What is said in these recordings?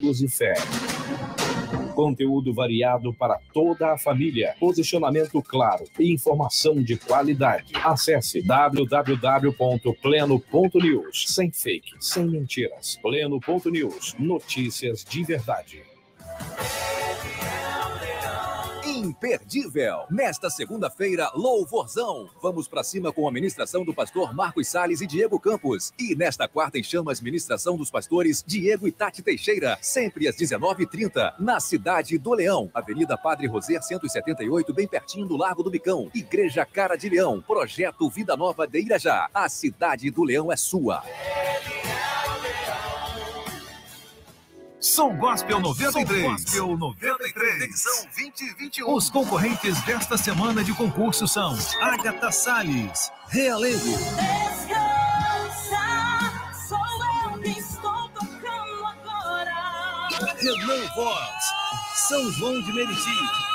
e fé. Conteúdo variado para toda a família. Posicionamento claro e informação de qualidade. Acesse www.pleno.news. Sem fake, sem mentiras. Pleno.news. Notícias de verdade imperdível. Nesta segunda-feira, louvorzão. Vamos para cima com a ministração do pastor Marcos Sales e Diego Campos. E nesta quarta em chamas, ministração dos pastores Diego e Tati Teixeira, sempre às 19h30, na cidade do Leão, Avenida Padre Roser 178, bem pertinho do Largo do Bicão. Igreja Cara de Leão, projeto Vida Nova de Irajá. A cidade do Leão é sua. Som Gospel 93. Som Gospel 93. Edição 2021. Os concorrentes desta semana de concurso são Agatha Salles, Realengo. Descansa, sou eu que estou tocando agora. Renan Voz, São João de Meriti.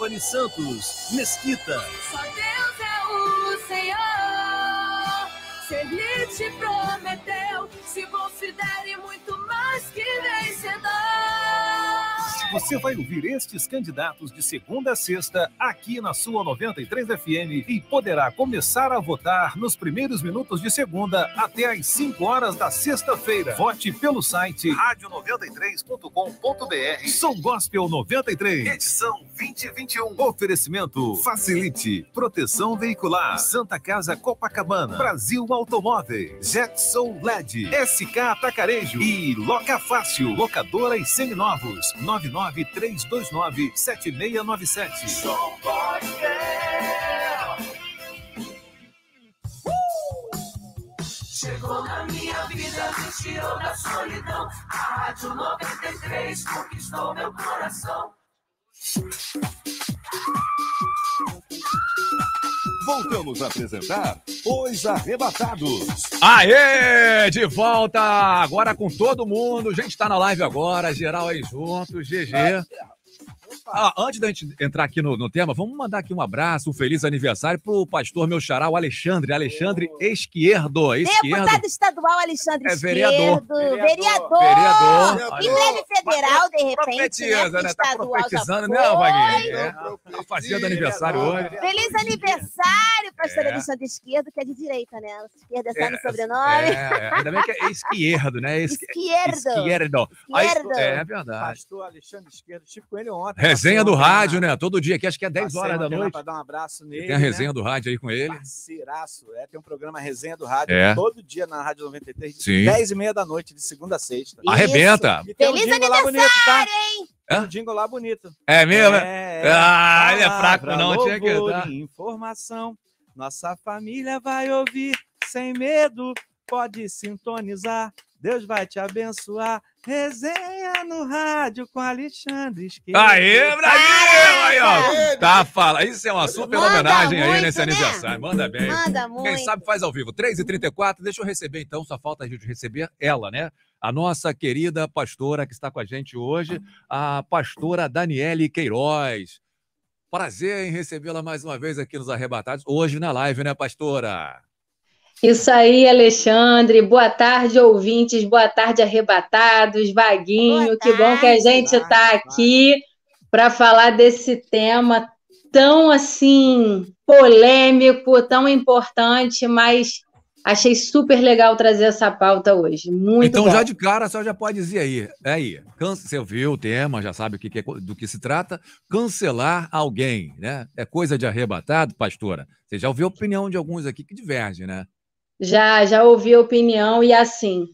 Stephanie Santos, Mesquita. Só Deus é o Senhor, se Ele te prometeu, se considere muito mais que vencedor. Você vai ouvir estes candidatos de segunda a sexta aqui na sua 93 FM e poderá começar a votar nos primeiros minutos de segunda até às 5 horas da sexta-feira. Vote pelo site rádio93.com.br. Som Gospel 93, edição 2021. Oferecimento Facilite, proteção veicular, Santa Casa Copacabana, Brasil Automóveis, Jetson LED, SK Atacarejo e Loca Fácil, locadora e seminovos. 99 99329 7697. Som Chegou na minha vida, me tirou da solidão. A Rádio 93 conquistou meu coração. Voltamos a apresentar Os Arrebatados. Aê! De volta! Agora com todo mundo. A gente tá na live agora, geral aí junto. GG. Ah, antes da gente entrar aqui no, no, tema, vamos mandar aqui um abraço, um feliz aniversário pro pastor meu xará, o Alexandre, Alexandre Esquerdo. Esquerdo. Deputado estadual Alexandre é, vereador. Esquerdo. Vereador. Vereador. Em breve federal, de repente. Profetiza, né? né? Tá profetizando, né, Wagner? É, tá fazendo aniversário hoje. Feliz aniversário, pastor é. Alexandre Esquerdo, que é de direita, né? Esquerda é só no sobrenome. É, ainda bem que é esquerdo, né? Esquerdo. Esquerdo. Esquerdo. Aí, é verdade. Pastor Alexandre Esquerdo, estive com ele ontem. Resenha do rádio, né? Todo dia aqui, acho que é 10 horas da noite. Para dar um abraço nele. Tem a resenha né? do rádio aí com ele. Parceiraço, é. Tem um programa Resenha do Rádio é. todo dia na Rádio 93, de Sim. 10 e meia da noite, de segunda a sexta. Isso. Arrebenta! E tem Feliz um aniversário, bonito, tá? hein? Tem um jingle lá bonito. É mesmo? É, ah, ele é fraco, não. Tinha que dar. Informação. Nossa família vai ouvir sem medo. Pode sintonizar. Deus vai te abençoar. Resenha no rádio com Alexandre Esquerdo. Aê, Brasil! Aí, ó. Tá, fala. Isso é uma super Manda homenagem muito, aí nesse né? aniversário. Manda bem. Manda muito. Quem sabe faz ao vivo. 3h34. Deixa eu receber, então. Só falta a gente receber ela, né? A nossa querida pastora que está com a gente hoje, a pastora Daniele Queiroz. Prazer em recebê-la mais uma vez aqui nos Arrebatados. Hoje na live, né, pastora? Isso aí, Alexandre. Boa tarde, ouvintes. Boa tarde, arrebatados. Vaguinho, tarde, que bom que a gente está aqui para falar desse tema tão assim polêmico, tão importante, mas achei super legal trazer essa pauta hoje. Muito Então, bom. já de cara, só já pode dizer aí. É aí, você ouviu o tema, já sabe o que, que é, do que se trata. Cancelar alguém, né? É coisa de arrebatado, pastora? Você já ouviu a opinião de alguns aqui que divergem, né? Já, já ouvi a opinião e assim,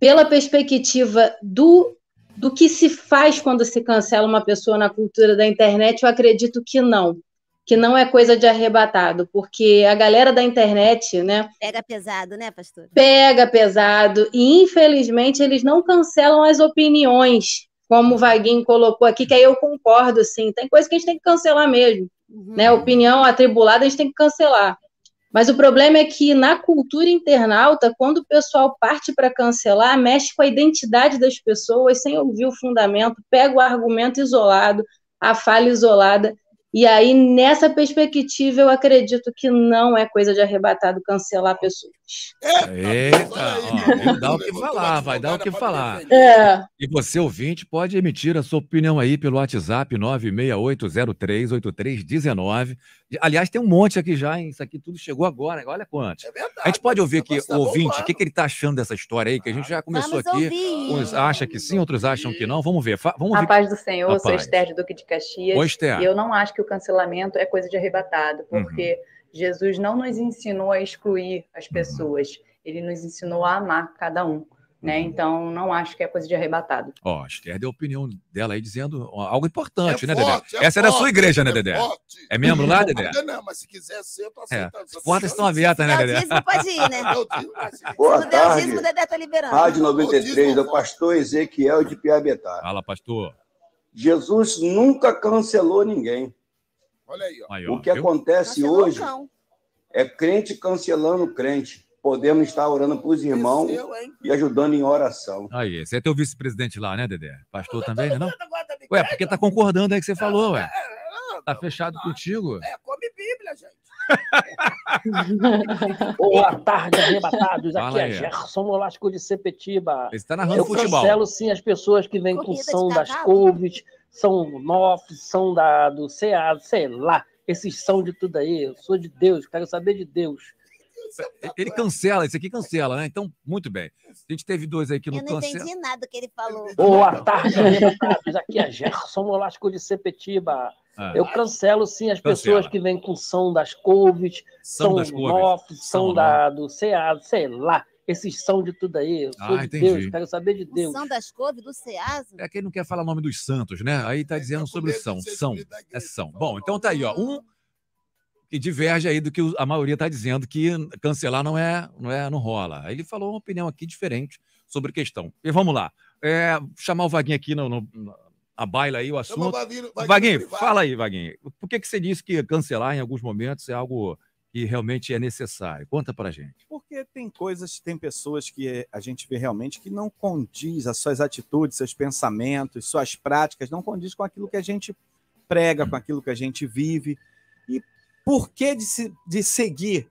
pela perspectiva do do que se faz quando se cancela uma pessoa na cultura da internet, eu acredito que não, que não é coisa de arrebatado, porque a galera da internet, né? Pega pesado, né, pastor? Pega pesado e infelizmente eles não cancelam as opiniões, como o Vaguinho colocou aqui, que aí eu concordo, sim. Tem coisa que a gente tem que cancelar mesmo, uhum. né? Opinião atribulada a gente tem que cancelar. Mas o problema é que na cultura internauta, quando o pessoal parte para cancelar, mexe com a identidade das pessoas sem ouvir o fundamento, pega o argumento isolado, a falha isolada E aí, nessa perspectiva, eu acredito que não é coisa de arrebatado cancelar pessoas. Eita, ó, vai dar o que falar, vai dar o que falar. É. E você, ouvinte, pode emitir a sua opinião aí pelo WhatsApp 968038319. Aliás, tem um monte aqui já, hein? Isso aqui tudo chegou agora, olha quantos. É verdade. A gente pode ouvir aqui tá o ouvinte, o que, que ele está achando dessa história aí, que a gente já começou Vamos aqui. ouvir. Uns acham que sim, outros acham que não. Vamos ver. Vamos A ver. paz do Senhor, A sou. Esther de Duque de Caxias. Oi, Esther. E eu não acho que o cancelamento é coisa de arrebatado, porque Jesus não nos ensinou a excluir as pessoas, ele nos ensinou a amar cada um. Né? Então, não acho que é coisa de arrebatado. Ó, a Esther deu a opinião dela aí dizendo algo importante, É né, forte, Dedé? é Essa é da sua forte, igreja, né, é Dedé? forte. É membro lá, Dedé? Ainda não, mas se quiser ser, eu tô É. aceitando. As portas estão abertas, né, É Dedé? dízimo, pode ir, né? Boa Se não der o dízimo, o Dedé tá liberando. Rádio 93, é o pastor Ezequiel de Piabetá. Fala, pastor. Jesus nunca cancelou ninguém. Olha aí, ó. Aí, ó, O que viu? acontece Cancelou o hoje é crente cancelando crente. Podemos estar orando para os irmãos Desceu, e ajudando em oração. Aí, você é teu vice-presidente lá, né, Dedé? Pastor também, né? Não? Agora tá Ué, porque tá concordando aí que você falou, ué. É, Tá fechado contigo. É, come Bíblia, gente. Boa tarde, arrebatados. Aqui Fala é aí. Gerson Molasco de Sepetiba. Ele está narrando Eu futebol. cancelo sim as pessoas que vêm com São das. Couves, São Nof, São da, do CA, sei lá. Esses são de tudo aí. Eu sou de Deus, quero saber de Deus. Ele cancela, esse aqui cancela, né? Então, muito bem. A gente teve dois aí que não Eu não cancelam. entendi nada do que ele falou. Boa tarde. Aqui é Gerson Molasco de Sepetiba. Ah, Eu cancelo sim as Cancela. pessoas que vêm com São das Couves, São São das Couves. Nof, São São da, do CA, sei lá. Esses são de tudo aí. Eu sou Ah, de entendi. Deus, quero saber de O Deus. São das Couves, do Ceasa. É que ele não quer falar o nome dos santos, né? Aí tá dizendo sobre o São. São. É São. Bom, então tá aí, ó. Um que diverge aí do que o- a maioria tá dizendo que cancelar não é, não é, não rola. Aí ele falou uma opinião aqui diferente sobre a questão. E vamos lá. É, chamar o Vaguinho aqui no, no- a baila aí o o assunto. Vaguinho- Vaguinho Vaguinho, fala aí, Vaguinho. Por que, que você disse que cancelar em alguns momentos é algo que realmente é necessário? Conta pra gente. Porque tem coisas, tem pessoas que a gente vê realmente que não condiz as suas atitudes, seus pensamentos, suas práticas, não condiz com aquilo que a gente prega, com aquilo que a gente vive. E por que de, se- de seguir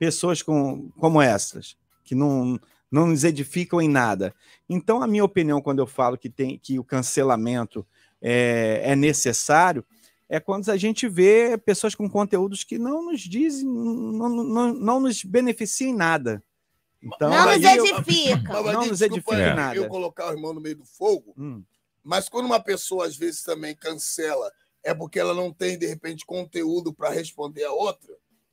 pessoas com, como essas, que não, não nos edificam em nada? Então, a minha opinião, quando eu falo que, tem, que o cancelamento é, é necessário, é quando a gente vê pessoas com conteúdos que não nos dizem, não, não, não nos beneficiam em nada. Então, Não nos eu- edifica. Mas, Não nos edifica eu- nada. Eu colocar o irmão no meio do fogo, Hum. mas quando uma pessoa às vezes também cancela, é porque ela não tem, de repente, conteúdo para responder a outra.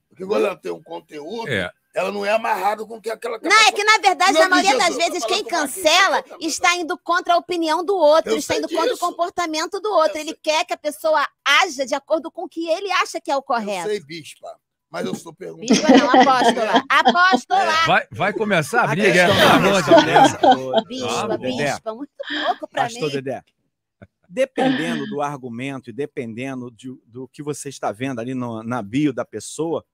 Porque quando ela tem um conteúdo, É. ela não é amarrada com o que aquela Não, é que na verdade, Não, na maioria Jesus, das vezes, tá quem cancela está indo contra a opinião do outro, Eu está sei indo contra o disso. comportamento do outro. Eu Ele quer que a pessoa haja de acordo com o que ele acha que é o Eu correto. sei, bispa, mas eu estou perguntando. Bispa não, apóstola. Apóstola. Vai, vai começar a A briga. questão é, Bispa, Ah, Dedé. bispa, muito pouco pra Pastor mim. Dedé, dependendo do argumento e dependendo de- do que você está vendo ali no- na bio da pessoa,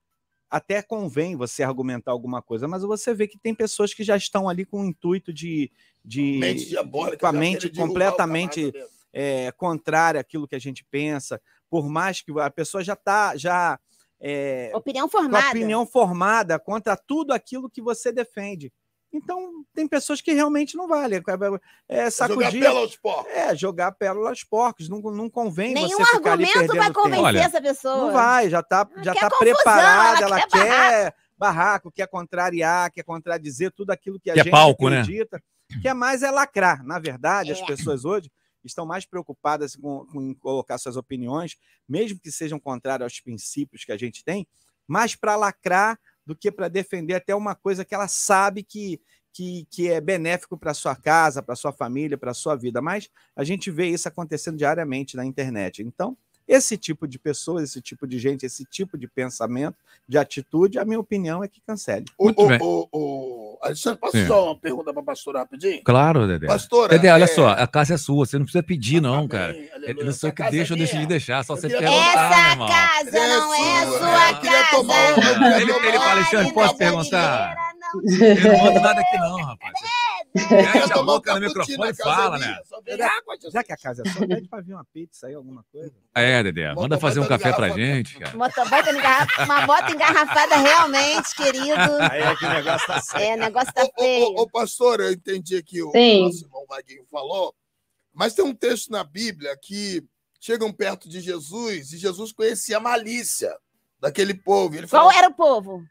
até convém você argumentar alguma coisa, mas você vê que tem pessoas que já estão ali com o intuito de. de Mente diabólica, com a mente completamente é, contrária àquilo que a gente pensa, por mais que a pessoa já está já, é, Opinião com a formada. opinião formada contra tudo aquilo que você defende. Então, tem pessoas que realmente não vale. É Jogar sacudir. pela aos porcos. É, jogar pérola aos porcos. Não, não convém Nenhum você ficar ali argumento perdendo vai convencer Olha, essa pessoa. Não vai, já está já tá confusão, preparada, ela ela, quer quer barraco, quer contrariar, quer contradizer tudo aquilo que a Quer gente palco, né? acredita. Quer mais é lacrar. Na verdade, as É. pessoas hoje estão mais preocupadas com, com colocar suas opiniões, mesmo que sejam contrárias aos princípios que a gente tem, mais para lacrar do que para defender até uma coisa que ela sabe que, que, que é benéfico para sua casa, para sua família, para sua vida. Mas a gente vê isso acontecendo diariamente na internet. Então, esse tipo de pessoa, esse tipo de gente, esse tipo de pensamento, de atitude, a minha opinião é que cancele. O, Muito o, bem. o, o... Alexandre, posso Sim. só uma pergunta para a pastora rapidinho? Claro, Dedé. Pastora, Dedé, olha é- só, a casa é sua, você não precisa pedir, não, Amém, cara. aleluia. Ele não sei o que Essa deixa ou é deixa de deixar, só Eu você perguntar, Essa irmão. casa não é a sua, eu queria casa. tomar um- eu queria Ele- tomar ele fala, Alexandre, Não posso é perguntar? jardineira, não. Ele não manda nada aqui, não, rapaz. Fecha a boca no microfone e fala, né? Já que a casa é sua, pede pra vir uma pizza aí, alguma coisa. É, Dedé, manda fazer um café pra gente, cara. Motoboy engarrafa... uma bota engarrafada realmente, querido. Aí é que o negócio tá sério. É, o negócio tá Ô, feio. ô, ô, pastor, eu entendi aqui o Sim. nosso irmão Vaguinho falou, mas tem um texto na Bíblia que chegam perto de Jesus e Jesus conhecia a malícia daquele povo. Ele Qual falou, era o povo?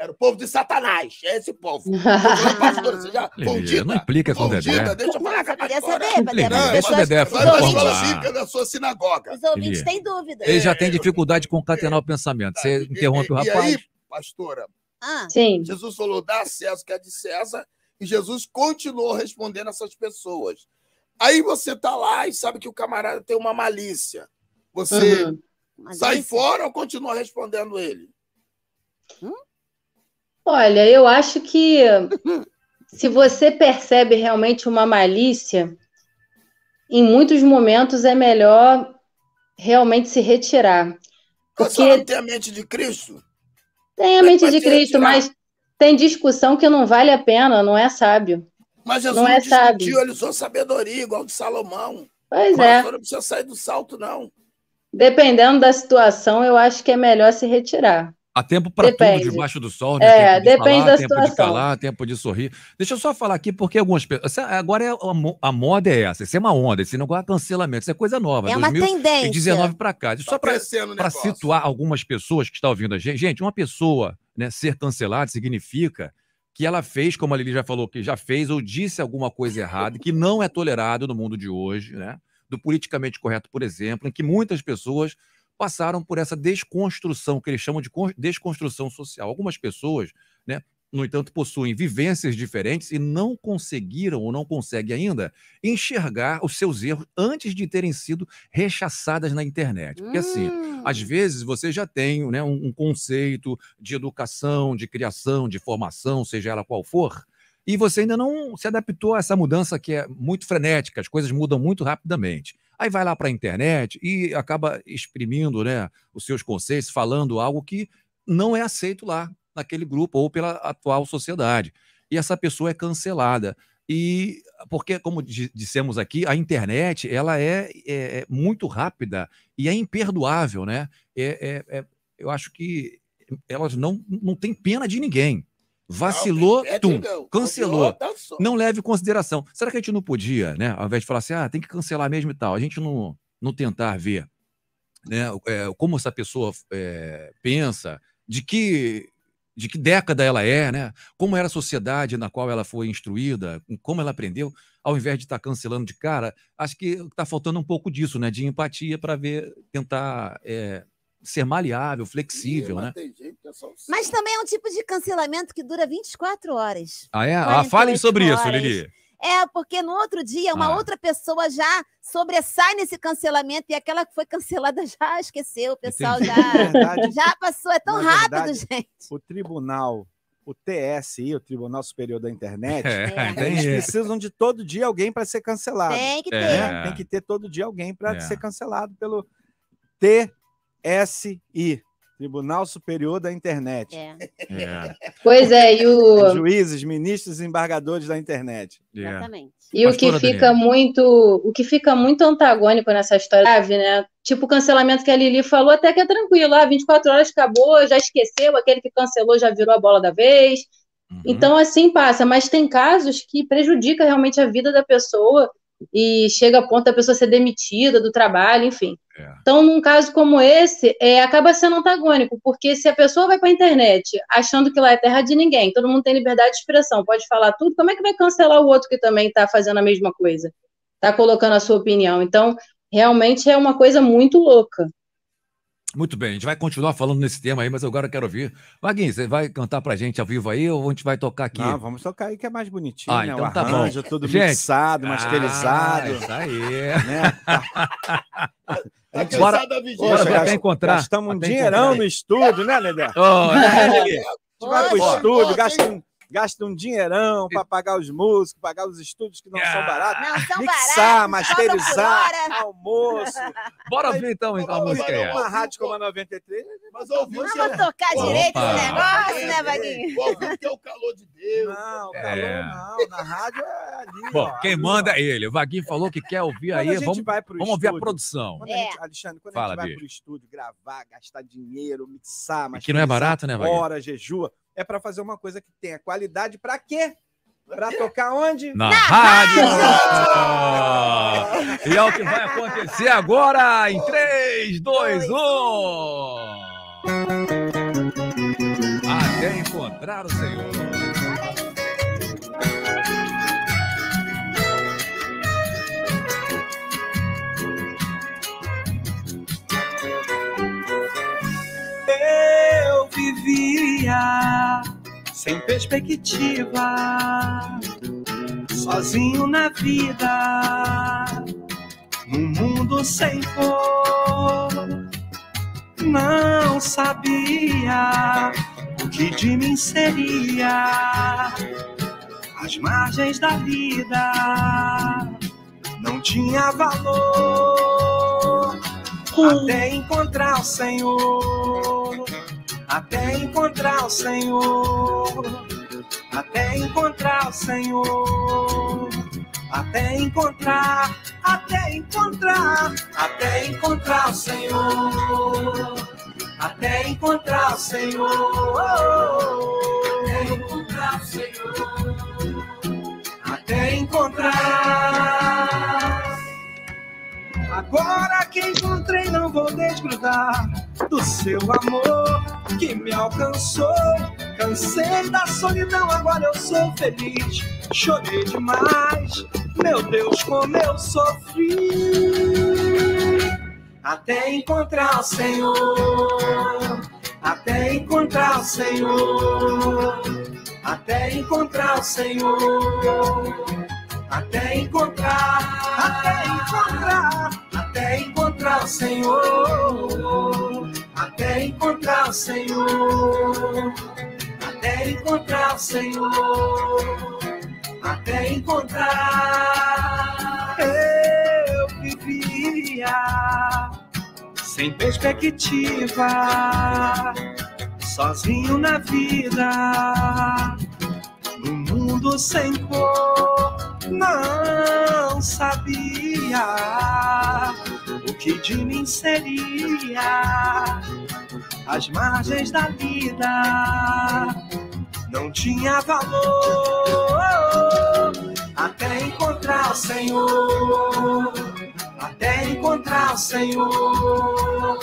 Era o povo de Satanás, é esse povo. Pastor, você já fundida, não implica com o Dedé. deixa eu falar com a pastora. as deixa o Dedé falar. Da sua sinagoga. Os ouvintes têm dúvida. Ele já tem dificuldade de concatenar o pensamento. Você interrompe o E rapaz. aí, pastora, Ah, Sim. Jesus falou, dá César que é de César, e Jesus continuou respondendo essas pessoas. Aí você tá lá e sabe que o camarada tem uma malícia. Você Uhum. sai fora ou continua respondendo ele? Olha, eu acho que se você percebe realmente uma malícia, em muitos momentos é melhor realmente se retirar. Senhora não Porque tem a mente de Cristo? tem a mente de Cristo, retirar. mas tem discussão que não vale a pena, não é sábio. Mas Jesus Não é discutiu, sábio. ele usou sabedoria, igual de Salomão. Pois Mas é. não precisa sair do salto, não. Dependendo da situação, eu acho que é melhor se retirar. Há tempo para tudo debaixo do sol, né? É, tempo de depende falar, da tempo de situação. calar, tempo de sorrir. Deixa eu só falar aqui, porque algumas pessoas. Agora é a, mo- a moda é essa. Isso é uma onda, esse negócio é cancelamento. Isso é coisa nova. É uma 2019 tendência. para cá. Tá Só para situar algumas pessoas que estão ouvindo a gente. Gente, uma pessoa né, ser cancelada significa que ela fez, como a Lili já falou, que já fez ou disse alguma coisa errada, que não é tolerado no mundo de hoje, né? Do politicamente correto, por exemplo, em que muitas pessoas passaram por essa desconstrução, que eles chamam de con- desconstrução social. Algumas pessoas, né, no entanto, possuem vivências diferentes e não conseguiram ou não conseguem ainda enxergar os seus erros antes de terem sido rechaçadas na internet. Porque assim, Hum. às vezes você já tem né, um, um conceito de educação, de criação, de formação, seja ela qual for, e você ainda não se adaptou a essa mudança que é muito frenética, as coisas mudam muito rapidamente. Aí vai lá para a internet e acaba exprimindo né, os seus conceitos, falando algo que não é aceito lá naquele grupo ou pela atual sociedade. E essa pessoa é cancelada. E porque, como di- dissemos aqui, a internet ela é, é- é muito rápida e é imperdoável, né? É, é- é- eu acho que elas não, não têm pena de ninguém. Vacilou, É, tum, cancelou. dançou. Não leve em consideração. Será que a gente não podia, né? Ao invés de falar assim, ah, tem que cancelar mesmo e tal, a gente não, não tentar ver né, é, como essa pessoa é, pensa, de que, de que década ela é, né? Como era a sociedade na qual ela foi instruída, como ela aprendeu, ao invés de estar cancelando de cara, acho que está faltando um pouco disso, né? De empatia para ver, tentar é, ser maleável, flexível, Mas né? tem gente que é só- Mas também é um tipo de cancelamento que dura 24 horas. Ah, é? Ah, falem 48 sobre isso, horas. Lili. É, porque no outro dia uma Ah. outra pessoa já sobressai nesse cancelamento e aquela que foi cancelada já esqueceu. O pessoal Entendi. já, Na verdade- já passou. É tão na rápido, verdade, gente. O tribunal, o TSI, o Tribunal Superior da Internet, É, eles isso. precisam de todo dia alguém para ser cancelado. Tem que ter. É. Tem que ter todo dia alguém para É. ser cancelado pelo TSI, Tribunal Superior da Internet. É, É, Pois é, e o, Juízes, ministros e embargadores da internet. é. exatamente. E o que Pastora fica Daniela. muito, o que fica muito antagônico nessa história grave, né? Tipo o cancelamento que a Lili falou, até que é tranquilo, ah, 24 horas acabou, já esqueceu, aquele que cancelou já virou a bola da vez. Uhum. Então assim passa, mas tem casos que prejudica realmente a vida da pessoa e chega a ponto da pessoa ser demitida do trabalho, enfim. É. Então, num caso como esse, é, acaba sendo antagônico, porque se a pessoa vai para a internet achando que lá é terra de ninguém, todo mundo tem liberdade de expressão, pode falar tudo, como é que vai cancelar o outro que também está fazendo a mesma coisa? Está colocando a sua opinião. Então, realmente é uma coisa muito louca. Muito bem, a gente vai continuar falando nesse tema aí, mas agora eu quero ouvir. Vaguinho, você vai cantar pra gente ao vivo aí ou a gente vai tocar aqui? Não, vamos tocar aí que é mais bonitinho, Ah, né? então o tá bom. tudo Gente, mixado, Ah, masterizado. isso aí. né? Tá Bora-. Bora até encontrar. Gastamos um dinheirão no estúdio, né, Dedé? Ô, né, Lili? A gente vai pro estúdio, gasta um, gasta um dinheirão para pagar os músicos, pagar os estúdios que não são baratos. Não são Mixar, baratos, masterizar, almoço. Bora ver então a música aí. Uma rádio como a 93. Mas vivo Vamos tocar direito Opa. esse negócio, né, Vaguinho? Vivo que é o calor de Deus. Não, É. não, na rádio é ali. Bom, ó, quem ali, manda ó. é ele. O Vaguinho falou que quer ouvir Quando aí. a gente Vamos, vai pro vamos ouvir a produção. Quando a gente, Alexandre, quando Fala, a gente vai bicho. pro estúdio gravar, gastar dinheiro, mixar, E que não é masterizar, barato, né, Vaguinho? Hora, jejua, é para fazer uma coisa que tenha qualidade para quê? Para tocar onde? Na, rádio! E é o que vai acontecer agora em 3, 2, 1! Até encontrar o Senhor. Sem perspectiva, sozinho na vida, num mundo sem cor. Não sabia o que de mim seria, às margens da vida, não tinha valor. Até encontrar o Senhor, até encontrar o Senhor, até encontrar o Senhor, até encontrar, até encontrar, até encontrar o Senhor, até encontrar o Senhor, até encontrar o Senhor, até encontrar. Agora que encontrei, não vou desgrudar do seu amor que me alcançou. Cansei da solidão, agora eu sou feliz. Chorei demais, meu Deus, como eu sofri. Até encontrar o Senhor, até encontrar o Senhor, até encontrar o Senhor até encontrar, até encontrar, até encontrar o Senhor, até encontrar o Senhor, até encontrar o Senhor, até encontrar. Eu vivia sem perspectiva, sozinho na vida no mundo sem cor, não sabia o que de mim seria. Às margens da vida não tinha valor. Até encontrar o Senhor, até encontrar o Senhor,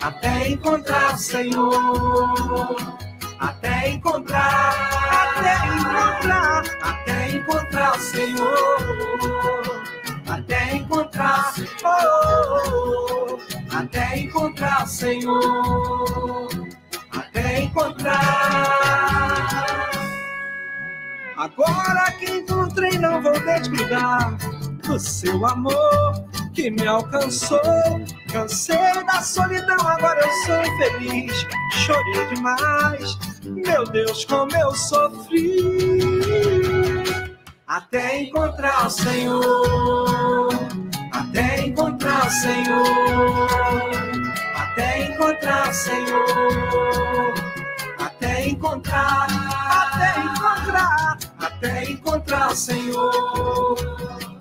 até encontrar o Senhor até encontrar, até encontrar, até encontrar o Senhor, até encontrar, oh, até encontrar o Senhor, até encontrar. Agora que encontrei, não vou desgrudar do seu amor que me alcançou. Cansei da solidão, agora eu sou feliz. Chorei demais, meu Deus, como eu sofri. Até encontrar o Senhor, até encontrar o Senhor, até encontrar o Senhor, até encontrar, até encontrar, até encontrar o Senhor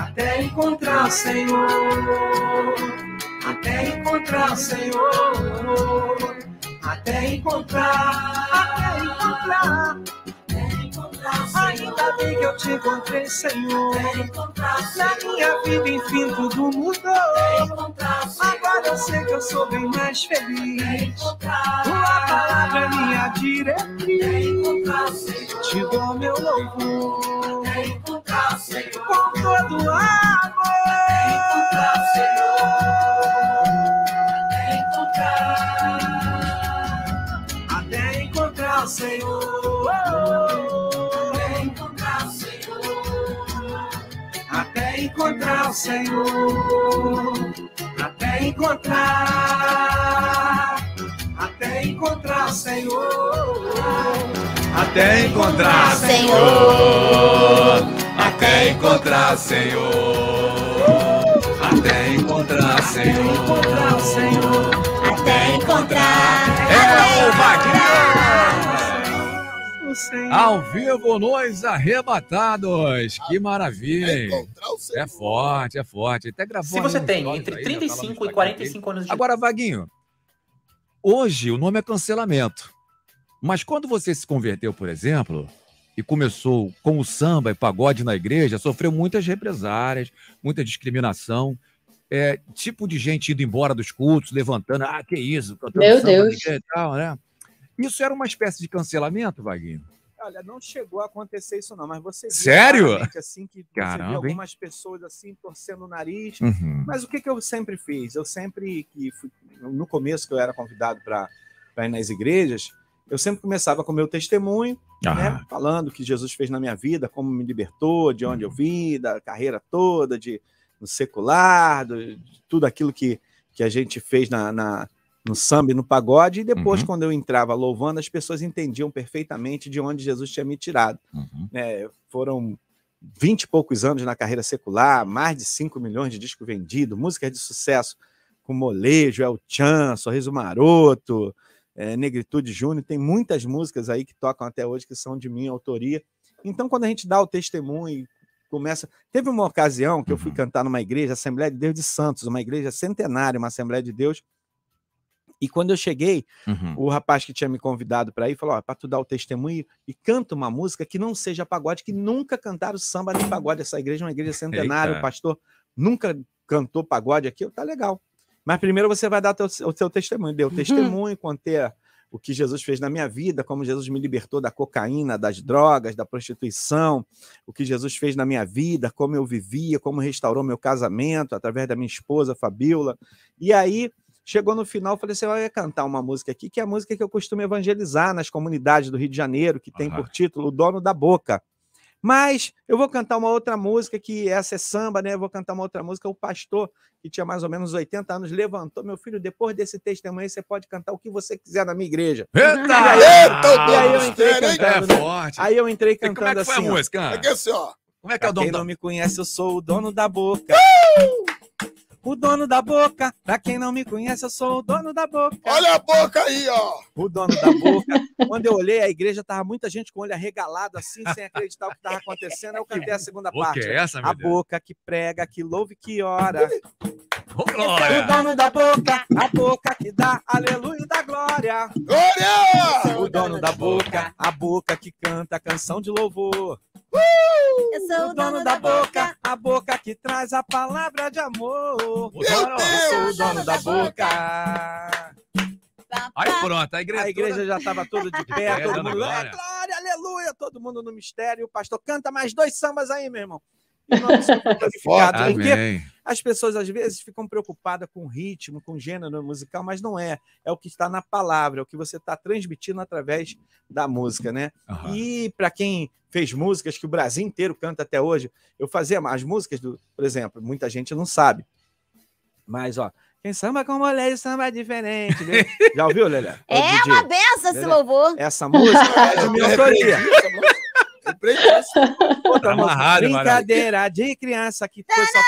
até encontrar o Senhor, até encontrar o Senhor, até encontrar, até encontrar. Ainda bem que eu te encontrei, Senhor. Na minha vida, enfim, tudo mudou. Agora eu sei que eu sou bem mais feliz. Tua palavra é minha diretriz. Te dou meu louvor. Com todo amor. Encontrar o Senhor. Até encontrar. Até encontrar o Senhor. Até encontrar Senhor. Até encontrar Senhor. Até encontrar Senhor. Até encontrar. É o Vaguinho! Ao vivo nos arrebatados. Que maravilha. hein? É forte, é forte. Até gravou Se você tem entre aí, já 35 falando e no 45 anos de Agora, Vaguinho, hoje o nome é cancelamento. Mas quando você se converteu, por exemplo, e começou com o samba e pagode na igreja, sofreu muitas represárias, muita discriminação. É, tipo de gente indo embora dos cultos, levantando, ah, que isso, cantando Meu samba Deus. e tal, né? Isso era uma espécie de cancelamento, Vaguinho? Olha, não chegou a acontecer isso não, mas você viu Sério? assim que Caramba, algumas pessoas assim torcendo o nariz. Uhum. Mas o que, que eu sempre fiz? Eu sempre que fui, no começo que eu era convidado para ir nas igrejas, eu sempre começava com o meu testemunho, Aham. né, falando o que Jesus fez na minha vida, como me libertou, de onde eu vim, da carreira toda, de no secular, do- de tudo aquilo que, que a gente fez na, na- no samba e no pagode. E depois, Uhum. quando eu entrava louvando, as pessoas entendiam perfeitamente de onde Jesus tinha me tirado. Uhum. né, foram 20 e poucos anos na carreira secular, mais de 5 milhões de discos vendidos, músicas de sucesso com Molejo, El Chan, Sorriso Maroto, eh, Negritude Júnior, tem muitas músicas aí que tocam até hoje que são de minha autoria. Então, quando a gente dá o testemunho e começa. Teve uma ocasião que eu fui cantar numa igreja, Assembleia de Deus de Santos, uma igreja centenária, uma Assembleia de Deus. E quando eu cheguei, Uhum. o rapaz que tinha me convidado para ir falou: para tu dar o testemunho e canta uma música que não seja pagode, que nunca cantaram samba nem pagode. Essa igreja é uma igreja centenária, Eita. o pastor nunca cantou pagode aqui, tá legal. Mas primeiro você vai dar teu, o seu testemunho. Deu testemunho, contei a- o que Jesus fez na minha vida, como Jesus me libertou da cocaína, das drogas, da prostituição, o que Jesus fez na minha vida, como eu vivia, como restaurou meu casamento através da minha esposa, Fabiola. E aí, chegou no final, falei assim: eu ia cantar uma música aqui, que é a música que eu costumo evangelizar nas comunidades do Rio de Janeiro, que tem por título O Dono da Boca. Mas eu vou cantar uma outra música, que essa é samba, né? Eu vou cantar uma outra música. O pastor, que tinha mais ou menos 80 anos, levantou: meu filho, depois desse testemunho, você pode cantar o que você quiser na minha igreja. Eita! E aí, Eita, e aí eu entrei cantando. é né? forte. Aí eu entrei E como cantando é que foi a assim. ó. música? É que assim, ó. Como é que é o dono quem da... não me conhece, eu sou o dono da boca. O dono da boca. Pra quem não me conhece, eu sou o dono da boca. Olha a boca aí, ó. O dono da boca. Quando eu olhei, a igreja tava muita gente com o olho arregalado, assim, sem acreditar o que estava acontecendo. Aí eu cantei a segunda boca parte. é essa, a Deus? boca que prega, que louve, que ora. Ô, O Glória! dono da boca, a boca que dá aleluia da glória. Glória! O dono da boca, a boca que canta a canção de louvor. Eu sou O dono da boca, a boca que traz a palavra de amor. Meu Eu sou o dono da boca. Aí pronto, a igreja, A igreja já estava toda de pé, É, todo mundo, glória. "É, glória, aleluia, todo mundo no mistério. O pastor canta mais dois sambas aí, meu irmão. E glorificado. toda- Porque as pessoas às vezes ficam preocupadas com o ritmo, com o gênero musical, mas não é. É o que está na palavra, é o que você está transmitindo através da música, né? Aham. E para quem fez músicas que o Brasil inteiro canta até hoje, eu fazia as músicas do, por exemplo, muita gente não sabe. Mas ó, quem samba com mulher, samba é diferente. né? Já ouviu, Lelé? É DJ, uma benção esse louvor. Essa música é de minha autoria. Outra Tá música, amarrado, Brincadeira de criança que foi só.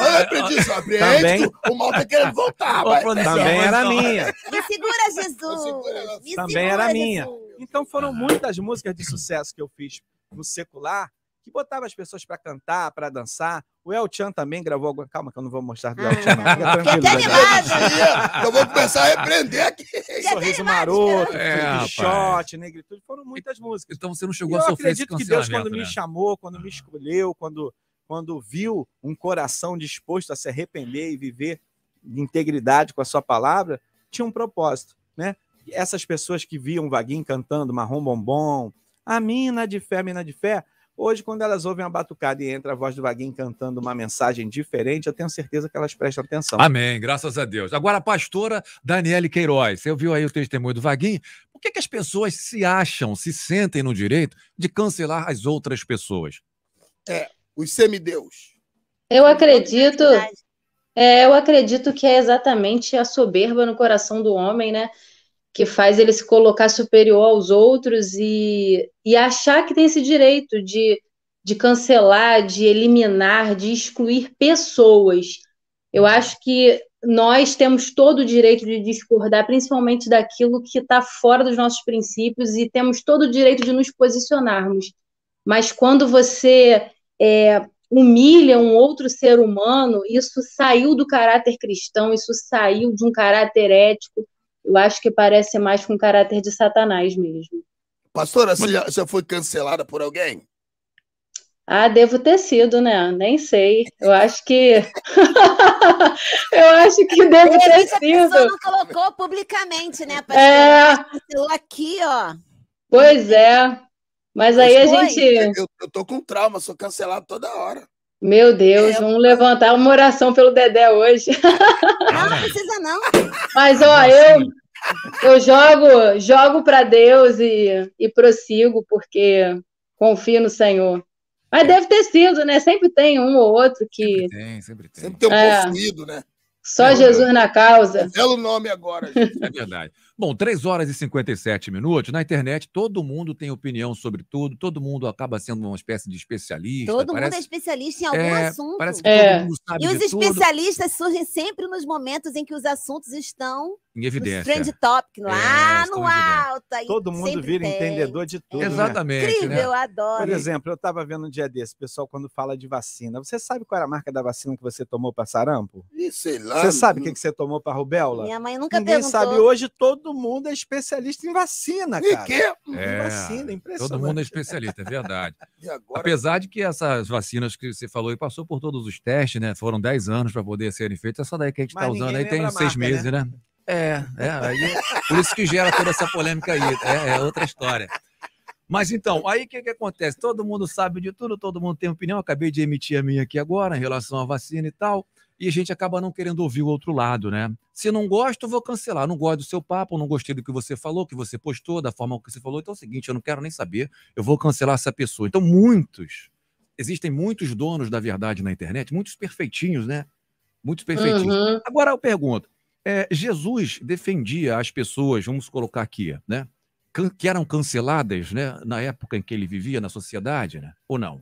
Olha, aprendi isso. Também. Apreende. O mal tá querendo voltar. Produção, Também era produção. minha. Me segura, Jesus. Também era minha. Então foram muitas músicas de sucesso que eu fiz no secular que botava as pessoas para cantar, para dançar. O El Chan também gravou alguma. Calma, que eu não vou mostrar do El Chan, não. Fica tranquilo. Até Lelé. Eu vou começar a repreender aqui. Sorriso Maroto, É. Shot, Negritude, foram muitas músicas. Então você não E chegou eu a sofrer esse acredito que Deus, quando me né? chamou, quando me escolheu, quando, quando viu um coração disposto a se arrepender e viver de integridade com a sua palavra, tinha um propósito, né? E Essas pessoas que viam o Vaguinho cantando Marrom Bombom, a mina de fé, a mina de fé, hoje, quando elas ouvem a batucada e entra a voz do Vaguinho cantando uma mensagem diferente, eu tenho certeza que elas prestam atenção. Amém, graças a Deus. Agora, a pastora Daniele Queiroz, você ouviu aí o testemunho do Vaguinho? Por que, que as pessoas se acham, se sentem no direito de cancelar as outras pessoas? É, os semideus. Eu acredito, é, eu acredito que é exatamente a soberba no coração do homem, né? Que faz ele se colocar superior aos outros e, e achar que tem esse direito de, de cancelar, de eliminar, de excluir pessoas. Eu acho que nós temos todo o direito de discordar, principalmente daquilo que está fora dos nossos princípios, e temos todo o direito de nos posicionarmos. Mas quando você é, humilha um outro ser humano, isso saiu do caráter cristão, isso saiu de um caráter ético. Eu acho que parece mais com o caráter de Satanás mesmo. Pastora, você já, já foi cancelada por alguém? Ah, devo ter sido, né? Nem sei. Eu acho que. eu acho que devo De ter repente, a pessoa sido. não colocou publicamente, né? pastor? É. Mas cancelou aqui, ó. Pois é. Mas aí a Foi. gente. Eu, eu tô com trauma, sou cancelado toda hora. Meu Deus, vamos levantar uma oração pelo Dedé hoje. Não, não precisa não. Mas, ó, eu, eu jogo, jogo para Deus e, e prossigo, porque confio no Senhor. Mas deve ter sido, né? Sempre tem um ou outro que. Tem, sempre tem. Sempre tem um É. possuído, né? Só Jesus na causa. Belo nome agora, gente. É verdade. Bom, 3 horas e 57 minutos. Na internet, todo mundo tem opinião sobre tudo, todo mundo acaba sendo uma espécie de especialista. Todo mundo é parece, especialista em algum É, assunto. parece que todo É. mundo sabe e os de tudo. especialistas surgem sempre nos momentos em que os assuntos estão em no evidência. trend topic, lá É, no em evidência. alto. aí Todo mundo vira tem. entendedor de tudo. né? Exatamente, Incrível, né? eu adoro. Por exemplo, eu estava vendo um dia desse, pessoal, quando fala de vacina. Você sabe qual era a marca da vacina que você tomou para sarampo? Ih, sei lá. Você sabe o que, que você tomou para rubéola? Minha mãe nunca Ninguém perguntou. sabe. Hoje todo mundo é especialista em vacina, E cara. quê? É, vacina, impressionante. todo mundo é especialista, é verdade. E agora? Apesar de que essas vacinas que você falou aí passou por todos os testes, né? Foram 10 anos para poder serem feitas. Essa daí que a gente está usando aí tem a seis marca, meses, né? É, é, aí, por isso que gera toda essa polêmica aí. É, é outra história. Mas então, aí o que, que acontece? Todo mundo sabe de tudo, todo mundo tem opinião. Acabei de emitir a minha aqui agora em relação à vacina e tal. E a gente acaba não querendo ouvir o outro lado, né? Se não gosto, eu vou cancelar. Não gosto do seu papo, não gostei do que você falou, que você postou, da forma que você falou. Então é o seguinte, eu não quero nem saber, eu vou cancelar essa pessoa. Então, muitos, existem muitos donos da verdade na internet, muitos perfeitinhos, né? Muitos perfeitinhos. Uhum. Agora eu pergunto: é, Jesus defendia as pessoas, vamos colocar aqui, né? Que eram canceladas, né? Na época em que ele vivia na sociedade, né? Ou não?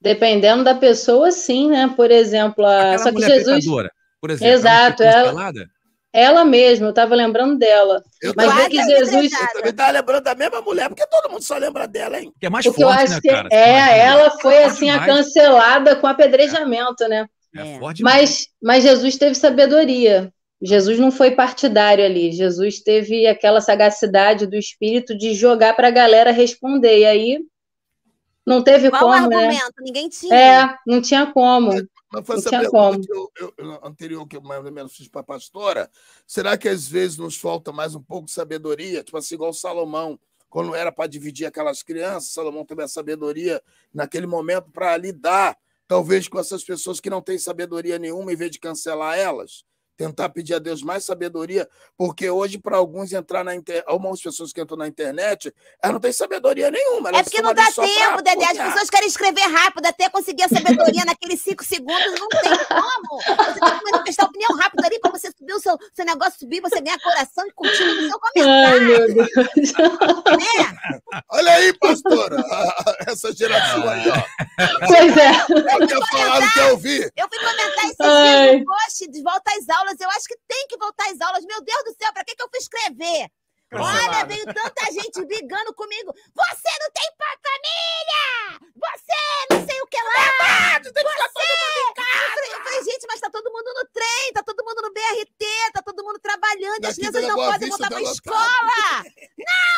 Dependendo da pessoa, sim, né? Por exemplo, a... Aquela só que Jesus. pecadora, por exemplo. Exato, ela cancelada? ela mesma, eu estava lembrando dela. Eu Mas vê que Jesus. Eu também tava lembrando da mesma mulher, porque todo mundo só lembra dela, hein? Que é mais Porque eu forte, acho né, que cara? é, ela foi Forte assim a cancelada com apedrejamento, né? É forte demais. Mas, mas Jesus teve sabedoria. Jesus não foi partidário ali. Jesus teve aquela sagacidade do espírito de jogar para a galera responder. E aí não teve Qual o como, né? argumento? Ninguém tinha. É, não tinha como. Mas foi Não essa tinha pergunta como. que eu, eu- eu- anterior que eu mais ou menos fiz para a pastora. Será que às vezes nos falta mais um pouco de sabedoria? Tipo assim, igual Salomão, quando era para dividir aquelas crianças, Salomão teve a sabedoria naquele momento para lidar, talvez, com essas pessoas que não têm sabedoria nenhuma, em vez de cancelar elas. Tentar pedir a Deus mais sabedoria, porque hoje, para alguns entrar na internet, algumas pessoas que entram na internet, elas não têm sabedoria nenhuma. É porque não dá tempo, Dedé. As pessoas querem escrever rápido, até conseguir a sabedoria naqueles cinco segundos. Não tem como. Você tem que manifestar opinião rápida ali para você subir o seu, seu negócio, subir, você ganhar coração e curtir no seu Ai, comentário. meu Deus. Né? Olha aí, pastora, essa geração aí, ó. Pois é. Eu falar, não quer ouvir. Eu fui comentar esses Ai. dias no post de volta às aulas. Eu acho que tem que voltar às aulas. Meu Deus do céu, para que, que eu fui escrever? Olha, veio tanta gente brigando comigo. Você não tem família! Você não sei o que lá! Você! Eu falei, eu falei, gente, mas tá todo mundo no trem, tá todo mundo no BRT, tá todo mundo trabalhando, e as crianças não podem voltar pra tá escola!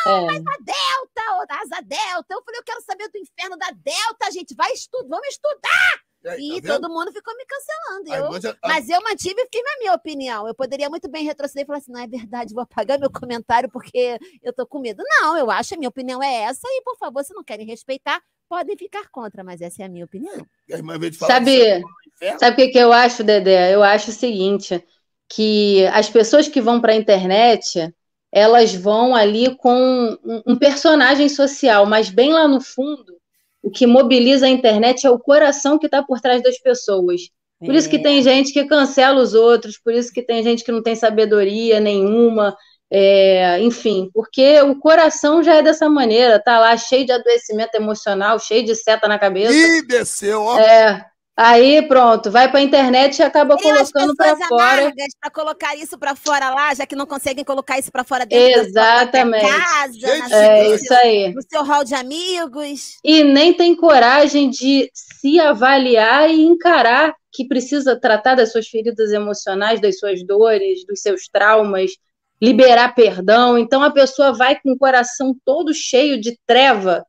Não, É. mas a Delta, ô, asa Delta. Eu falei, eu quero saber do inferno da Delta, gente. Vai estudar, vamos estudar! Aí, E tá todo mundo ficou me cancelando. Aí Eu- você-. Mas eu mantive firme a minha opinião. Eu poderia muito bem retroceder e falar assim: não é verdade, vou apagar meu comentário porque eu tô com medo. Não, eu acho, a minha opinião é essa, e por favor, se não querem respeitar, podem ficar contra, mas essa é a minha opinião. A irmã veio de falar Sabe, tá sabe o que, que eu acho, Dedé? Eu acho o seguinte, que as pessoas que vão para a internet, elas vão ali com um, um personagem social, mas bem lá no fundo, o que mobiliza a internet é o coração que está por trás das pessoas. Por isso que É. tem gente que cancela os outros, por isso que tem gente que não tem sabedoria nenhuma, é, enfim, porque o coração já é dessa maneira, tá lá cheio de adoecimento emocional, cheio de seta na cabeça. Ih, desceu, ó. É, aí pronto, vai pra internet e acaba Criam colocando pessoas fora. pra colocar isso pra fora lá, já que não conseguem colocar isso pra fora dentro Exatamente. da casa, na É sua- isso aí. no seu hall de amigos. E nem tem coragem de se avaliar e encarar que precisa tratar das suas feridas emocionais, das suas dores, dos seus traumas, liberar perdão. Então a pessoa vai com o coração todo cheio de treva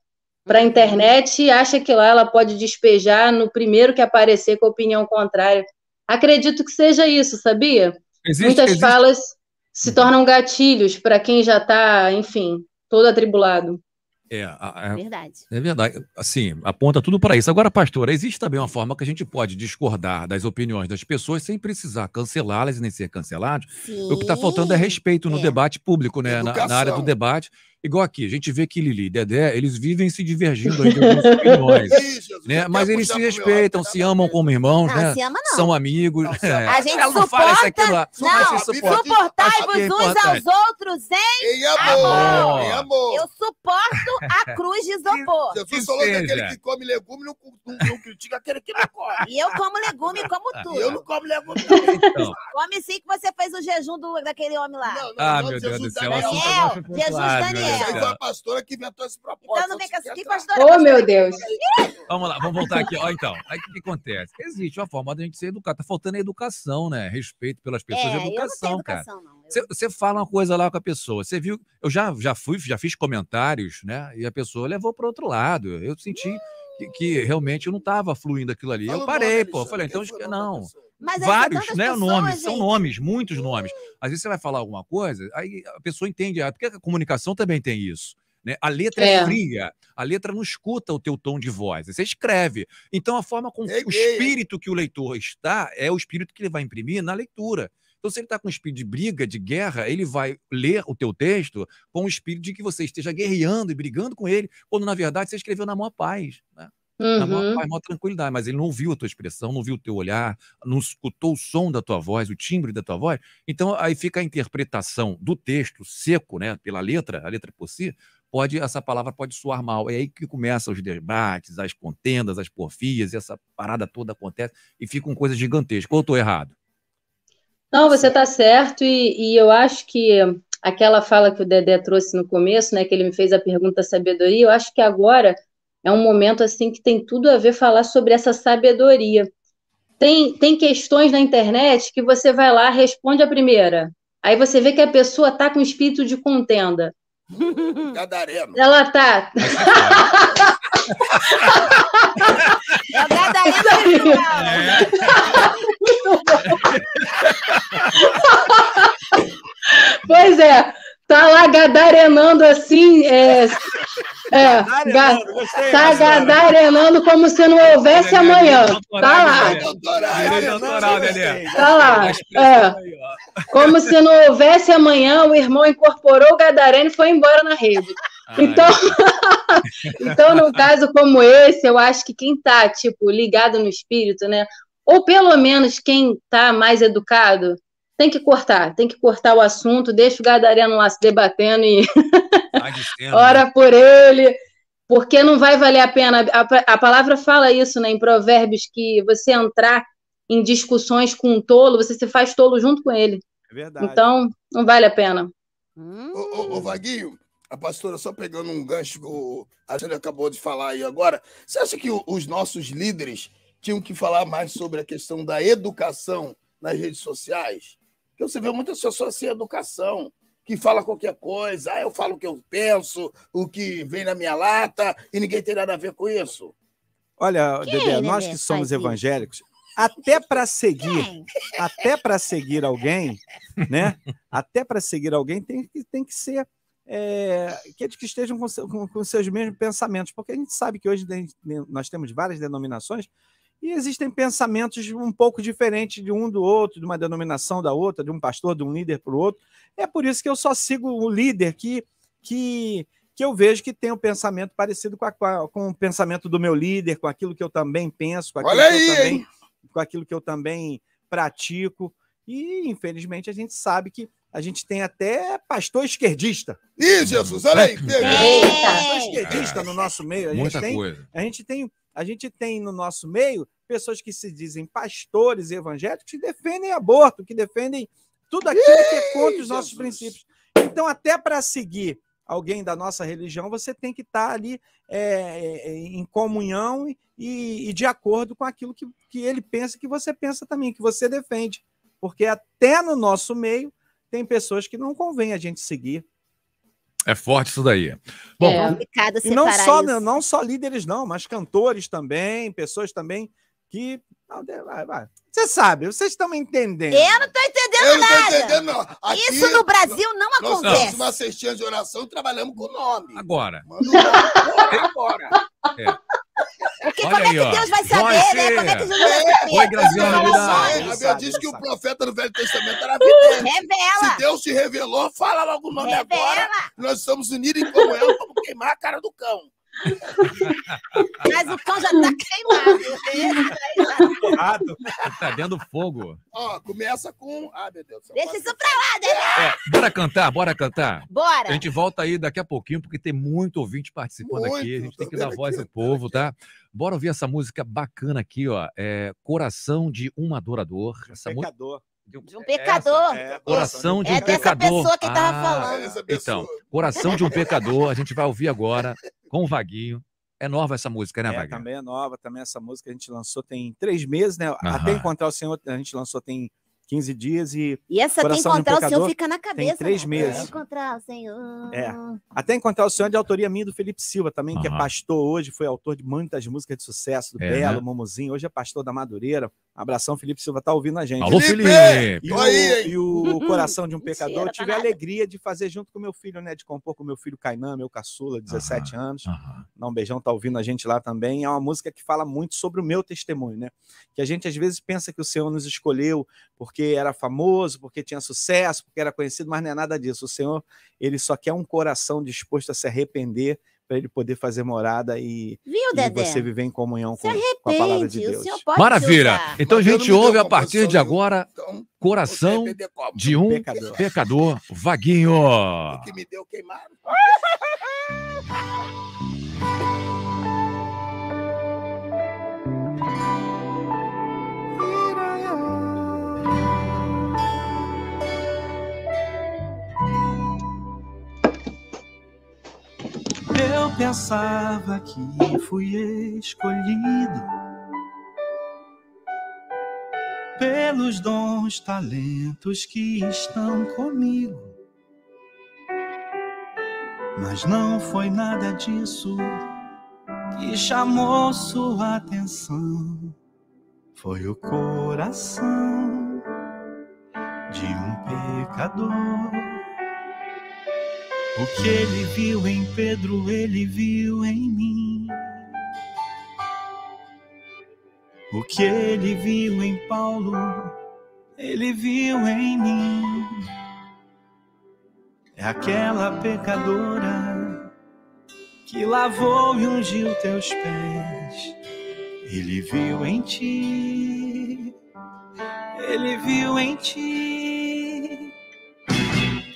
para a internet e acha que lá ela pode despejar no primeiro que aparecer com a opinião contrária. Acredito que seja isso, sabia? Existe- Muitas existe- falas se tornam gatilhos para quem já está, enfim, todo atribulado. É, a- Verdade. É verdade. Assim, aponta tudo para isso. Agora, pastor, existe também uma forma que a gente pode discordar das opiniões das pessoas sem precisar cancelá-las e nem ser cancelados. O que está faltando é respeito no debate público, né? Na, na área do debate. Igual aqui, a gente vê que Lili e Dedé, eles vivem se divergindo aí de algumas opiniões. né? Mas eles se respeitam, se amam como irmãos, Não, né? se ama não. São amigos. é. A gente Ela não fala isso aqui suporta. lá. Não, se suporta. É suportai-vos uns aos outros em, Em amor, em amor. Eu suporto a cruz de isopor. Jesus falou que aquele que come legume não, não, não critica aquele que não come. E eu como legume como tu. Eu não como legume. Então. Come sim que você fez o jejum do, daquele homem lá. Ah, meu Deus do céu. assunto Daniel, Jesus Deus Daniel. Do Aí foi a pastora que inventou esse propósito. Então não vem com essa aqui, pastora. Oh, meu Deus. Vamos lá, vamos voltar aqui. Ó, então, aí o que, que acontece? Existe uma forma da gente ser educado. Tá faltando a educação, né? Respeito pelas pessoas, É, eu não tenho educação, cara. educação, não. Você, fala uma coisa lá com a pessoa. Você viu? Eu já, já fui, já fiz comentários, né? E a pessoa levou para outro lado. Eu senti que, que realmente eu não estava fluindo aquilo ali. Fala eu parei, nome, pô. Eu Falei, então que não. pessoa? Mas Vários, né? pessoas, nomes, são nomes, muitos nomes. Às vezes você vai falar alguma coisa, aí a pessoa entende, ah, porque a comunicação também tem isso. Né? A letra é. É. fria, a letra não escuta o teu tom de voz, você escreve. Então a forma como o Peguei. espírito que o leitor está é o espírito que ele vai imprimir na leitura. Então, se ele está com um espírito de briga, de guerra, ele vai ler o teu texto com o espírito de que você esteja guerreando e brigando com ele, quando na verdade você escreveu na maior paz. Né? Na maior Uhum. maior tranquilidade, mas ele não ouviu a tua expressão, não viu o teu olhar, não escutou o som da tua voz, o timbre da tua voz. Então, aí fica a interpretação do texto seco, né, pela letra, a letra por si, pode essa palavra pode soar mal. É aí que começam os debates, as contendas, as porfias, e essa parada toda acontece e fica uma coisa gigantesca. Ou eu estou errado? Não, você está certo, e, e eu acho que aquela fala que o Dedé trouxe no começo, né, que ele me fez a pergunta sabedoria, eu acho que agora é um momento assim que tem tudo a ver falar sobre essa sabedoria. Tem, tem questões na internet que você vai lá, responde a primeira, aí você vê que a pessoa está com espírito de contenda. Gadareno. Ela tá. É o gadareno virtual. Pois é, tá lá gadarenando assim, é, é, ga- tá gadarenando como se não houvesse amanhã. Tá lá, Doutoral, tá lá. É, como se não houvesse amanhã, o irmão incorporou o gadareno e foi embora na rede. Então, então, num caso como esse, eu acho que quem tá, tipo, ligado no espírito, né? Ou pelo menos quem tá mais educado, tem que cortar, tem que cortar o assunto, deixa o gadareno lá se debatendo e né? ora por ele, porque não vai valer a pena. A, a palavra fala isso, né, em Provérbios, que você entrar em discussões com um tolo, você se faz tolo junto com ele. É verdade. Então, não vale a pena. Ô, ô, ô, Vaguinho, a pastora, só pegando um gancho que o Alexandre acabou de falar aí agora, você acha que os nossos líderes tinham que falar mais sobre a questão da educação nas redes sociais? Porque você vê muitas pessoas sem educação, que fala qualquer coisa, ah, eu falo o que eu penso, o que vem na minha lata, e ninguém tem nada a ver com isso. Olha, Quem, Dedé, nós Dedé, que somos evangélicos, até para seguir, Quem? até para seguir alguém, né? Até para seguir alguém tem que, tem que ser é, que, que estejam com, com, com seus mesmos pensamentos, porque a gente sabe que hoje nós temos várias denominações e existem pensamentos um pouco diferentes de um do outro, de uma denominação da outra, de um pastor, de um líder para o outro. É por isso que eu só sigo o líder que, que, que eu vejo que tem um pensamento parecido com, a- com o pensamento do meu líder, com aquilo que eu também penso, com aquilo, Olha que, eu aí, também, com aquilo que eu também pratico. E, infelizmente, a gente sabe que a gente tem até pastor esquerdista. Ih, Jesus, olha aí. Pastor esquerdista no nosso meio. A gente Muita tem, coisa. A gente tem, a gente tem no nosso meio pessoas que se dizem pastores evangélicos que defendem aborto, que defendem tudo aquilo que é contra os nossos princípios. Então, até para seguir alguém da nossa religião, você tem que estar ali é, é, em comunhão e, e de acordo com aquilo que, que ele pensa, que você pensa também, que você defende. Porque até no nosso meio tem pessoas que não convém a gente seguir. É forte isso daí. Bom, É complicado E não só, isso. não só líderes, não, mas cantores também, pessoas também que. Não, de- vai, vai. Você sabe, vocês estão me entendendo. Eu não tô entendendo Eu não tô nada. entendendo, não. Aqui, Isso no Brasil não Nós acontece. temos uma cestinha de oração e trabalhamos com o nome. agora. Manda embora. Porque Olha como aí, é ó. que Deus vai saber, Joyce. né? Como é que Jesus vai saber? Oi, Graziano Vidal. sabe. A Bíblia diz que o profeta no Velho Testamento era vidente. Revela. Se Deus te revelou, fala logo o nome Revela. agora. Nós estamos unidos em comunhão, vamos queimar a cara do cão. Mas o cão já tá queimado. Errado. Tá dentro do fogo. Ó, começa com. Ah, meu Deus. Deixa isso pra lá, né? Ó, bora cantar, bora cantar. Bora. A gente volta aí daqui a pouquinho, porque tem muito ouvinte participando Muito, aqui. A gente tem que dar voz aqui, ao povo, tá? Bora ouvir essa música bacana aqui, ó. É Coração de um Adorador. Essa música. Pecador. De um pecador. É, Coração de um É dessa pecador. pessoa que tava Ah, falando. Essa. Então, Coração de um Pecador, a gente vai ouvir agora com o Vaguinho. É nova essa música, né, É, Vaguinho? também é nova, também essa música a gente lançou tem três meses, né? Até encontrar o Senhor, a gente lançou tem 15 dias e E essa tem Coração de um encontrar o Senhor Pecador fica na cabeça. três né? meses. Encontrar o Senhor. É. até encontrar o Senhor é de autoria minha do Felipe Silva também, que é pastor hoje, foi autor de muitas músicas de sucesso, do É, Belo, né? Momuzinho, hoje é pastor da Madureira. Abração, Felipe Silva tá ouvindo a gente. Alô, Felipe! Felipe! E o, aí, e o Coração de um Mentira, Pecador, eu tá tive a alegria de fazer junto com meu filho, né? De compor com meu filho Kainan, meu caçula, 17 anos. Aham. Dá um beijão, tá ouvindo a gente lá também. É uma música que fala muito sobre o meu testemunho, né? Que a gente às vezes pensa que o Senhor nos escolheu porque era famoso, porque tinha sucesso, porque era conhecido, mas não é nada disso. O Senhor, ele só quer um coração disposto a se arrepender para ele poder fazer morada e, Viu, e você viver em comunhão com, com a palavra de Deus. Maravilha! Então a Mas eu gente ouve a partir de agora Então, Coração de um Pecador. Pecador, Vaguinho. O que me deu queimado. Eu pensava que fui escolhido pelos dons, talentos que estão comigo. Mas não foi nada disso que chamou sua atenção. Foi o coração de um pecador. O que ele viu em Pedro, ele viu em mim. O que ele viu em Paulo, ele viu em mim. É aquela pecadora que lavou e ungiu teus pés. Ele viu em ti, ele viu em ti.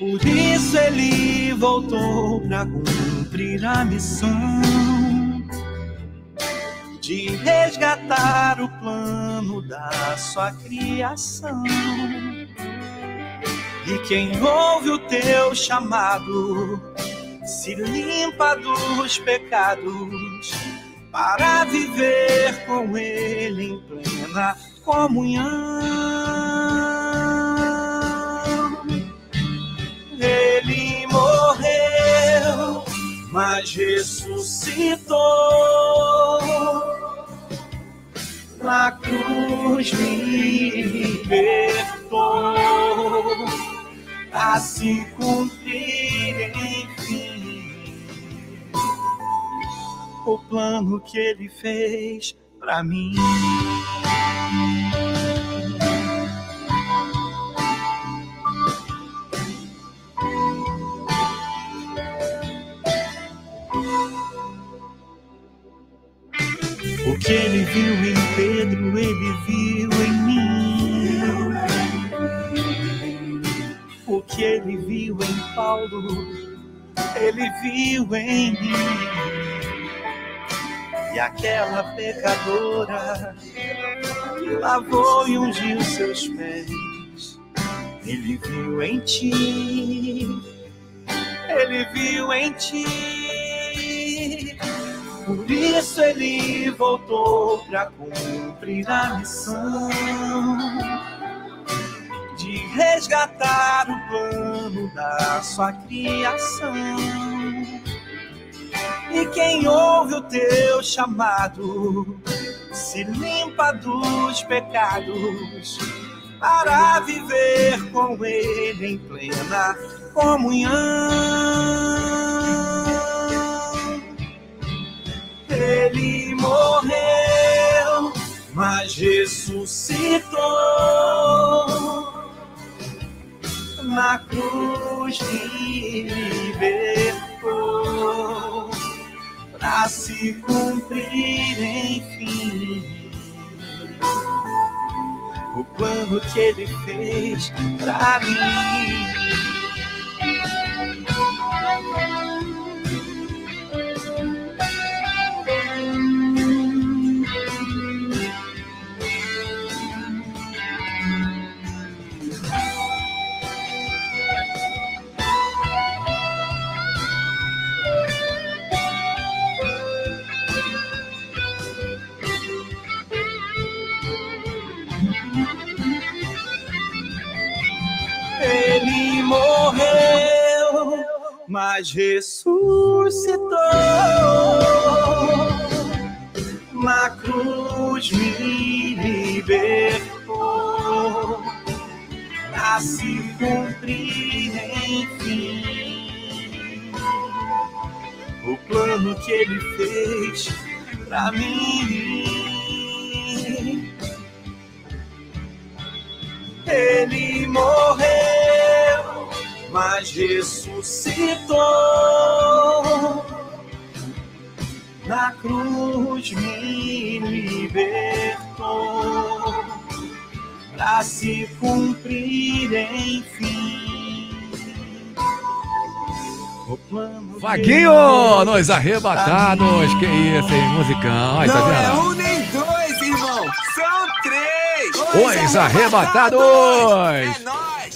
Por isso ele voltou para cumprir a missão de resgatar o plano da sua criação. E quem ouve o teu chamado se limpa dos pecados para viver com ele em plena comunhão. Ele morreu, mas ressuscitou. Na cruz me libertou a se cumprir, enfim, o plano que ele fez pra mim. Que ele viu em Pedro, ele viu em mim. O que ele viu em Paulo, ele viu em mim. E aquela pecadora que lavou e ungiu seus pés, ele viu em ti, ele viu em ti. Por isso ele voltou para cumprir a missão de resgatar o plano da sua criação. E quem ouve o teu chamado se limpa dos pecados para viver com ele em plena comunhão. Ele morreu, mas ressuscitou na cruz me libertou para se cumprir enfim o plano que ele fez para mim. Mas ressuscitou. Na cruz me libertou. A se cumprir, enfim, o plano que ele fez pra mim. Ele morreu, mas ressuscitou. Na cruz me libertou, para se cumprir enfim. O plano Vaguinho, nos arrebatados. Que isso, hein? Musicão. Aí, tá Não é vendo? um nem dois, irmão. São três. Os arrebatados!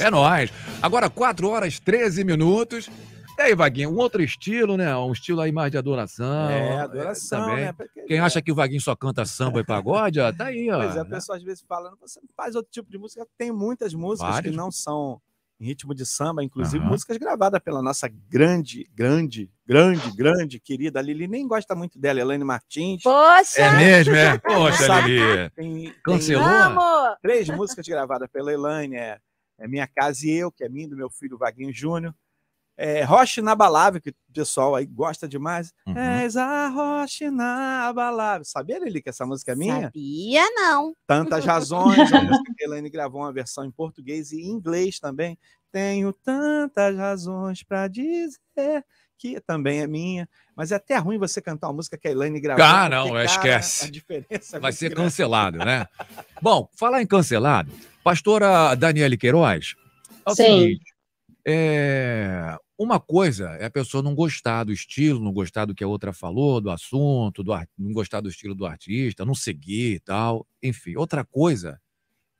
É nóis. Agora, 4 horas 13 minutos. E aí, Vaguinho, um outro estilo, né? Um estilo aí mais de adoração. É, adoração, também. né? Porque- Quem acha que o Vaguinho só canta samba e pagode, ó, tá aí, ó. Pois é, a pessoa às vezes falando, você faz outro tipo de música. Tem muitas músicas Várias. que não são em ritmo de samba, inclusive Aham. músicas gravadas pela nossa grande, grande, grande, grande querida Lili. Nem gosta muito dela, Elaine Martins. Poxa! É mesmo, é? Poxa, Lili. Tem, Cancelou? Vamos! Três músicas gravadas pela Elaine. É, é Minha Casa e Eu, que é minha do meu filho Vaguinho Júnior. É, Rocha Inabalável, que o pessoal aí gosta demais. Uhum. És a Rocha Inabalável. Sabia, Lili, que essa música é minha? Sabia, não. Tantas razões. A música que a Elaine gravou uma versão em português e em inglês também. Tenho tantas razões para dizer que também é minha. Mas é até ruim você cantar uma música que a Elaine gravou. Ah, não, porque, cara, esquece. A diferença é Vai ser grande. cancelado, né? Bom, falar em cancelado, pastora Daniele Queiroz, é o Sim. seguinte, é, uma coisa é a pessoa não gostar do estilo, não gostar do que a outra falou, do assunto, do não gostar do estilo do artista, não seguir e tal, enfim. Outra coisa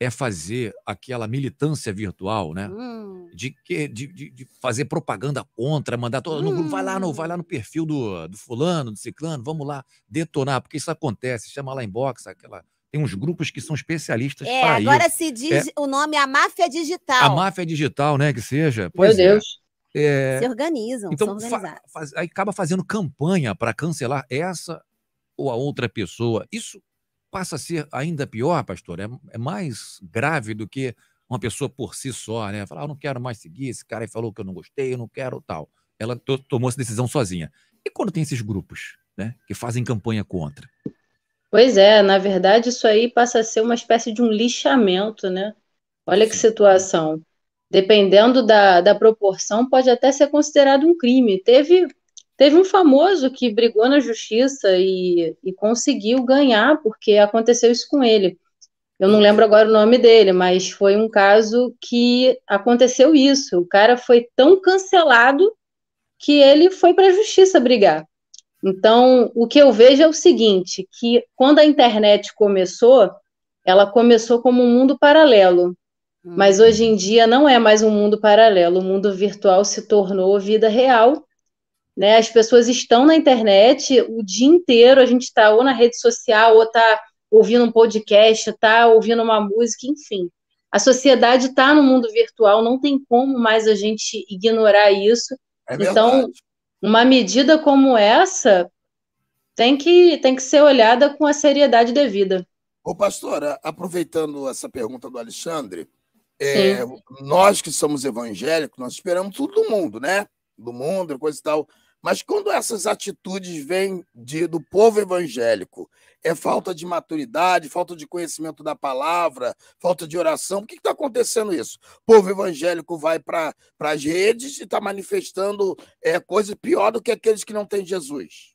é fazer aquela militância virtual, né? Hum. de, que, de, de, de fazer propaganda contra, mandar todo no grupo, vai lá no, vai lá no perfil do, do fulano, do ciclano, vamos lá detonar, porque isso acontece, chama lá em box, aquela, tem uns grupos que são especialistas É, para agora isso. se diz É. o nome a máfia digital. A máfia digital, né, que seja. Meu Pois é. Deus. É, Se organizam, então, são fa- organizados. faz- aí acaba fazendo campanha para cancelar essa ou a outra pessoa. Isso passa a ser ainda pior, pastor. É, é mais grave do que uma pessoa por si só, né? Falar, ah, eu não quero mais seguir, esse cara aí falou que eu não gostei, eu não quero tal. Ela to- tomou essa decisão sozinha. E quando tem esses grupos, né, que fazem campanha contra? Pois é, na verdade, isso aí passa a ser uma espécie de um lixamento, né? Olha que situação. Dependendo da, da proporção, pode até ser considerado um crime. Teve, teve um famoso que brigou na justiça e, e conseguiu ganhar, porque aconteceu isso com ele. Eu não lembro agora o nome dele, mas foi um caso que aconteceu isso. O cara foi tão cancelado que ele foi para a justiça brigar. Então, o que eu vejo é o seguinte, que quando a internet começou, ela começou como um mundo paralelo. Mas hoje em dia não é mais um mundo paralelo, o mundo virtual se tornou vida real. Né? As pessoas estão na internet o dia inteiro, a gente está ou na rede social, ou está ouvindo um podcast, está ouvindo uma música, enfim. A sociedade está no mundo virtual, não tem como mais a gente ignorar isso. É então, uma medida como essa tem que, tem que ser olhada com a seriedade devida. Ô, pastora, aproveitando essa pergunta do Alexandre, é, nós que somos evangélicos, nós esperamos tudo do mundo, né? Do mundo, coisa e tal. Mas quando essas atitudes vêm de, do povo evangélico, é falta de maturidade, falta de conhecimento da palavra, falta de oração. Por que está acontecendo isso? O povo evangélico vai para as redes e está manifestando é, coisa pior do que aqueles que não têm Jesus.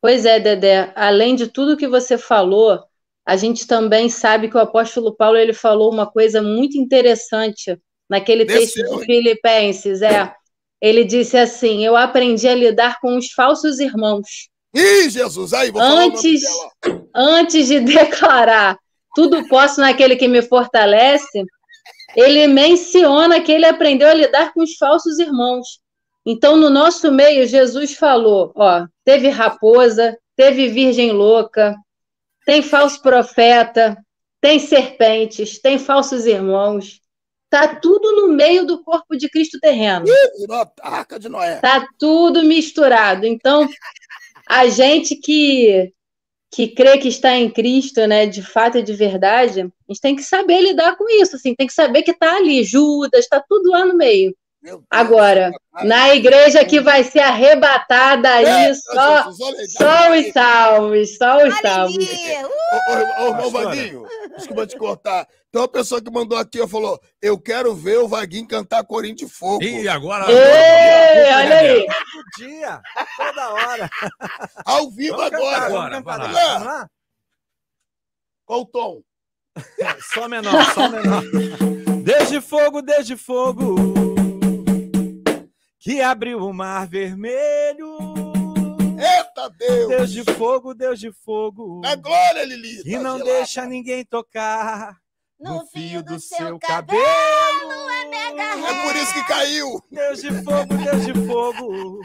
Pois é, Dedé, além de tudo que você falou, a gente também sabe que o apóstolo Paulo ele falou uma coisa muito interessante naquele texto de? Filipenses, é. Ele disse assim: "Eu aprendi a lidar com os falsos irmãos. Ih, Jesus, aí, vou Antes, antes de declarar tudo posso naquele que me fortalece, ele menciona que ele aprendeu a lidar com os falsos irmãos. Então, no nosso meio, Jesus falou: ó, teve raposa, teve virgem louca, tem falso profeta, tem serpentes, tem falsos irmãos. Tá tudo no meio do corpo de Cristo terreno. Ih, virou a arca de Noé. Tá tudo misturado. Então, a gente que que crê que está em Cristo, né, de fato e de verdade, a gente tem que saber lidar com isso, assim, tem que saber que tá ali, Judas, tá tudo lá no meio. Agora, na igreja que vai ser arrebatada aí, só, só os salvos, só os salvos. Ô, ô, ô, irmão Vaguinho, desculpa te cortar. Tem uma pessoa que mandou aqui, falou: Eu quero ver o Vaguinho cantar Corinho de Fogo. E agora. Ei, olha aí. Todo dia, toda hora. Ao vivo Vamos agora. Bora, vamos lá. Vamos lá? Qual o tom? Só menor, só menor. Desde fogo, desde fogo, que abriu o mar vermelho. Eita Deus! Deus de fogo, Deus de fogo. É glória, Lili. E não deixa ninguém tocar no fio do seu cabelo cabelo. é mega É por isso que caiu. Deus de fogo, Deus de fogo,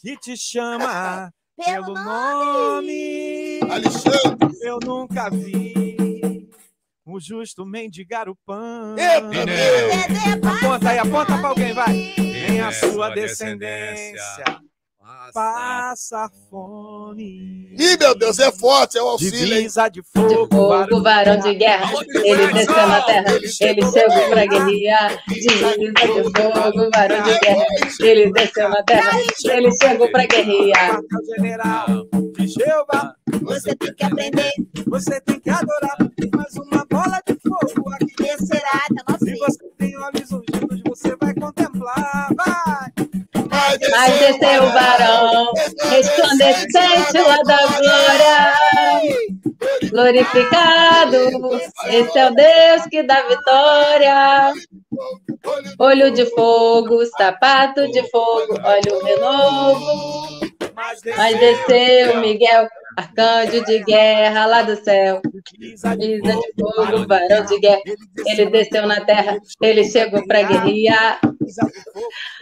que te chama Pelo nome. Alexandre. Eu nunca vi o justo mendigar o pão. Eita. Deus! Aponta aí, aponta pra alguém, vai. Nem a sua descendência Passa. fome. Ih, meu Deus, é forte, é o auxílio? Divisa de De fogo, fogo, varão de guerra, ele desceu na terra, ele chegou para guerrear. Divisa de fogo, varão de guerra, ele desceu na terra, ele chegou para guerrear. General Jeová. Você tem que aprender, Você tem que adorar. Mais uma bola de fogo aqui descerá até nosso Se você tem olhos ungidos, você. Vai! Mas desceu o varão, resplandecente lá da glória. Glorificado, esse é o Deus que dá vitória. Olho de fogo, sapato de fogo, olha o renovo. Mas desceu Miguel, arcanjo de guerra lá do céu. Isa de fogo, varão de guerra. Ele desceu na terra, ele chegou para guerrear.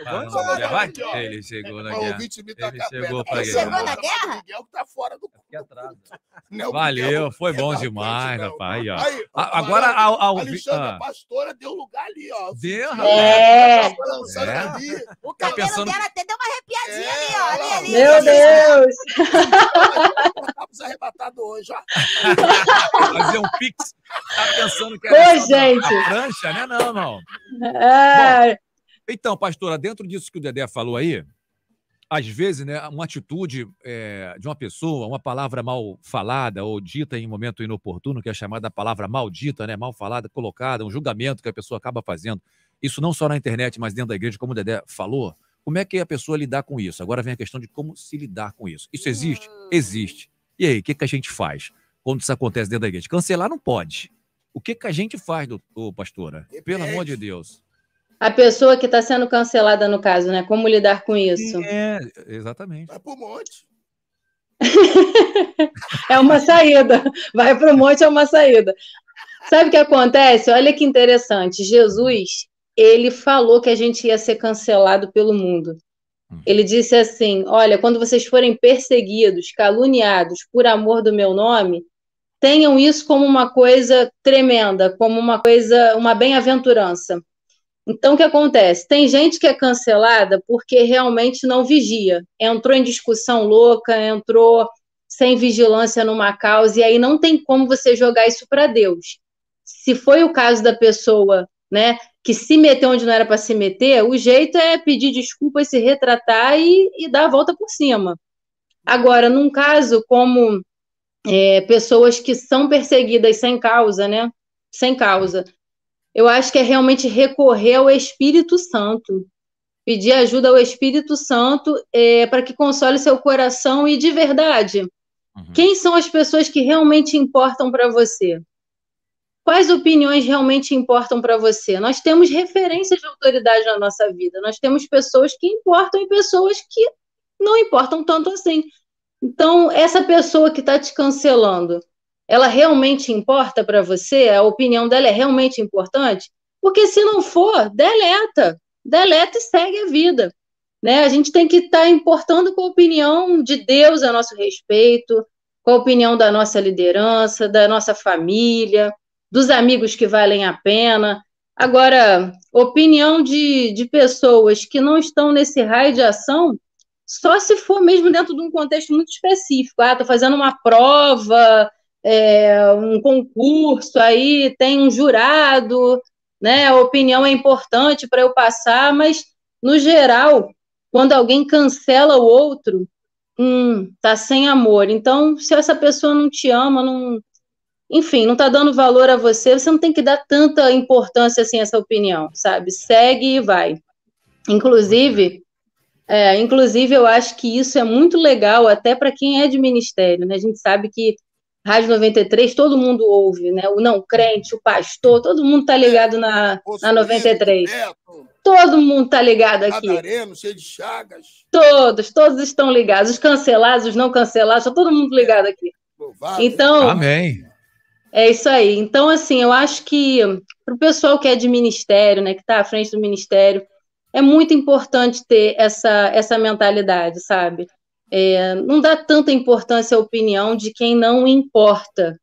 Ah? Ele chegou na guerra. tá Ele chegou Esse guerra. Chegou na guerra? do Miguel Não é Valeu, Miguel, foi é bom demais, frente, não. rapaz. aí, ó. Aí, A- Agora, ao vi- Alexandre, ah, a pastora deu lugar ali, ó. Deu, rapaz. É, Tá É? ali. O Tá cabelo pensando- dela até deu uma arrepiadinha É, ali, ó. Ali, ali. meu Deus. Estamos arrebatados hoje, ó. fazer um pix. Tá pensando que era só gente. a prancha, né? Não, não. Ai, Então, pastora, dentro disso que o Dedé falou aí, às vezes, né, uma atitude é, de uma pessoa, uma palavra mal falada ou dita em momento inoportuno, que é chamada palavra maldita, né, mal falada, colocada, um julgamento que a pessoa acaba fazendo, isso não só na internet, mas dentro da igreja, como o Dedé falou, como é que a pessoa lidar com isso? Agora vem a questão de como se lidar com isso. Isso existe? Existe. E aí, o que, que a gente faz quando isso acontece dentro da igreja? Cancelar não pode. O que, que a gente faz, doutor, pastora? Pelo amor de Deus. A pessoa que está sendo cancelada, no caso, né? Como lidar com isso? É, exatamente. Vai pro monte. é uma saída. Vai para o monte é uma saída. Sabe o que acontece? Olha que interessante. Jesus, ele falou que a gente ia ser cancelado pelo mundo. Ele disse assim: Olha, quando vocês forem perseguidos, caluniados por amor do meu nome, tenham isso como uma coisa tremenda, como uma coisa, uma bem-aventurança. Então, o que acontece? Tem gente que é cancelada porque realmente não vigia, entrou em discussão louca, entrou sem vigilância numa causa, e aí não tem como você jogar isso para Deus. Se foi o caso da pessoa, né, que se meteu onde não era para se meter, o jeito é pedir desculpas, se retratar e, e dar a volta por cima. Agora, num caso como é, pessoas que são perseguidas sem causa, né, sem causa, eu acho que é realmente recorrer ao Espírito Santo, pedir ajuda ao Espírito Santo é, para que console seu coração e de verdade. Uhum. Quem são as pessoas que realmente importam para você? Quais opiniões realmente importam para você? Nós temos referências de autoridade na nossa vida, nós temos pessoas que importam e pessoas que não importam tanto assim. Então, essa pessoa que está te cancelando, ela realmente importa para você? A opinião dela é realmente importante? Porque se não for, deleta, deleta e segue a vida. Né? A gente tem que estar tá importando com a opinião de Deus a nosso respeito, com a opinião da nossa liderança, da nossa família, dos amigos que valem a pena. Agora, opinião de, de pessoas que não estão nesse raio de ação, só se for mesmo dentro de um contexto muito específico. Ah, estou fazendo uma prova, é, um concurso, aí tem um jurado, né? A opinião é importante para eu passar, mas no geral, quando alguém cancela o outro, hum, tá sem amor. Então, se essa pessoa não te ama, não, enfim, não tá dando valor a você, você não tem que dar tanta importância assim a essa opinião, sabe? Segue e vai. Inclusive, é, inclusive eu acho que isso é muito legal até para quem é de ministério, né? A gente sabe que Rádio 93, todo mundo ouve, né? O não crente, o pastor, todo mundo tá ligado na, na 93. Todo mundo tá ligado aqui. Cadareno, cheio de chagas. Todos, todos estão ligados. Os cancelados, os não cancelados, tá todo mundo ligado aqui. Então. Amém. É isso aí. Então, assim, eu acho que para o pessoal que é de ministério, né, que está à frente do ministério, é muito importante ter essa, essa mentalidade, sabe? É, não dá tanta importância à opinião de quem não importa,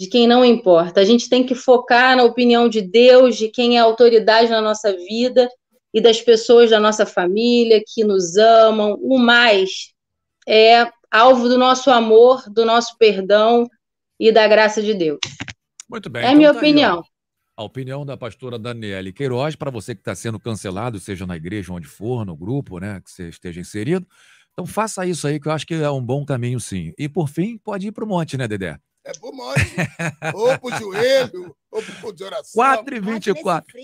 de quem não importa. A gente tem que focar na opinião de Deus, de quem é autoridade na nossa vida e das pessoas da nossa família que nos amam. O mais é alvo do nosso amor, do nosso perdão e da graça de Deus. Muito bem. É então minha tá opinião. Aí, a opinião da pastora Daniele Queiroz, para você que está sendo cancelado, seja na igreja onde for, no grupo, né, que você esteja inserido, então faça isso aí, que eu acho que é um bom caminho, sim. E por fim, pode ir para o monte, né, Dedé? É pro monte. ou pro joelho, ou pro de oração. 4 e 24.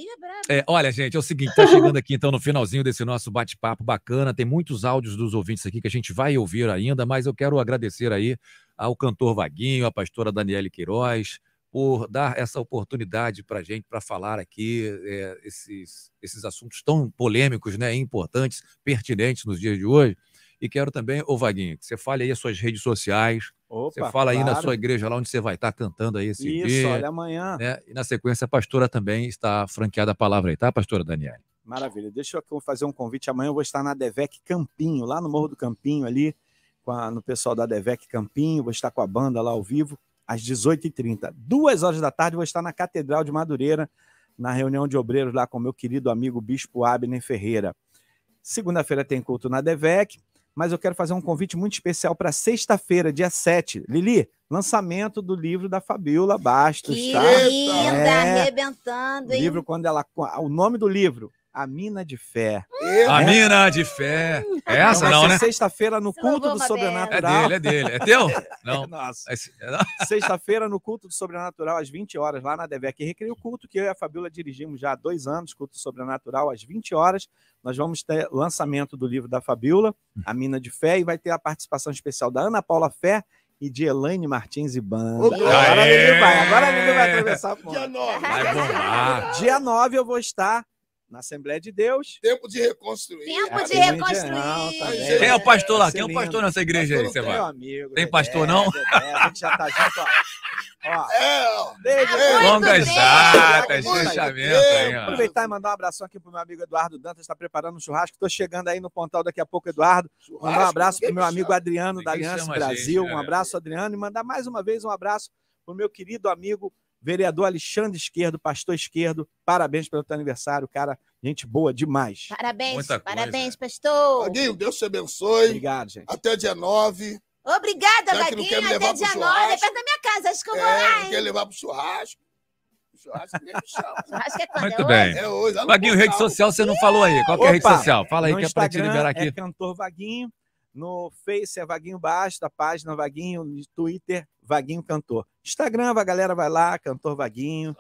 É, é, olha, gente, é o seguinte, tá chegando aqui então no finalzinho desse nosso bate-papo bacana. Tem muitos áudios dos ouvintes aqui que a gente vai ouvir ainda, mas eu quero agradecer aí ao cantor Vaguinho, à pastora Daniele Queiroz, por dar essa oportunidade para a gente para falar aqui é, esses, esses assuntos tão polêmicos, né, importantes, pertinentes nos dias de hoje. E quero também, ô Vaguinho, que você fale aí as suas redes sociais. Opa, você fala aí na sua igreja lá onde você vai estar cantando aí esse Isso, dia. olha amanhã. Né? E na sequência a pastora também está franqueada a palavra aí, tá, pastora Daniela? Maravilha. Deixa eu fazer um convite. Amanhã eu vou estar na Devec Campinho, lá no Morro do Campinho, ali, a, no pessoal da Devec Campinho. Vou estar com a banda lá ao vivo, às 18h30. Duas horas da tarde, vou estar na Catedral de Madureira, na reunião de obreiros lá com meu querido amigo Bispo Abner Ferreira. Segunda-feira tem culto na Devec mas eu quero fazer um convite muito especial para sexta-feira, dia 7. Lili, lançamento do livro da Fabiola Bastos, que tá? linda, é, arrebentando, hein? Livro quando ela o nome do livro, A Mina de Fé. A é. Mina de Fé. É essa não, né? Sexta-feira no culto do sobrenatural. É dele, é dele. É teu? Não. Nossa. Sexta-feira no culto do sobrenatural às 20 horas lá na Devec Recreio Culto que eu e a Fabiola dirigimos já há dois anos, culto sobrenatural às 20 horas. Nós vamos ter lançamento do livro da Fabiola, A Mina de Fé, e vai ter a participação especial da Ana Paula Fé e de Elaine Martins e Banda. Agora ele vai, agora ele vai atravessar a ponte. Dia 9. Vai bombar. Dia 9 eu vou estar na Assembleia de Deus. Tempo de reconstruir. Tempo É, de reconstruir. não, tá bem. Quem é o pastor lá? Quem é o lindo. pastor nessa igreja aí? Você vai? amigo. Tem Dedé, pastor, não? Dedé, a gente já tá junto, ó. Ó, É, desde É, Longas datas, fechamento aí, ó. Aproveitar e mandar um abração aqui pro meu amigo Eduardo Dantas, está preparando um churrasco. Estou chegando aí no Pontal daqui a pouco, Eduardo. Mandar um abraço pro meu amigo Adriano da Aliança Brasil. gente, Um né? abraço, Adriano. E mandar mais uma vez um abraço pro meu querido amigo vereador Alexandre Esquerdo, pastor Esquerdo. Parabéns pelo teu aniversário, cara. Gente boa demais. Parabéns, Muita coisa. parabéns, pastor. Vaguinho, Deus te abençoe. Obrigado, gente. Até dia 9. Obrigada, Já que Vaguinho. levar Até dia 9, é churrasco. perto da minha casa. Acho que eu vou É, lá, não hein? quer levar pro churrasco. Churrasco que é quando? Muito é bem. É hoje. Vaguinho, rede social você não falou aí. Qual que é a rede social? Fala aí no que é pra te Instagram liberar é aqui. Cantor Vaguinho. No Face é Vaguinho Baixo, da página Vaguinho. No Twitter, Vaguinho Cantor. Instagram, a galera vai lá, Cantor Vaguinho,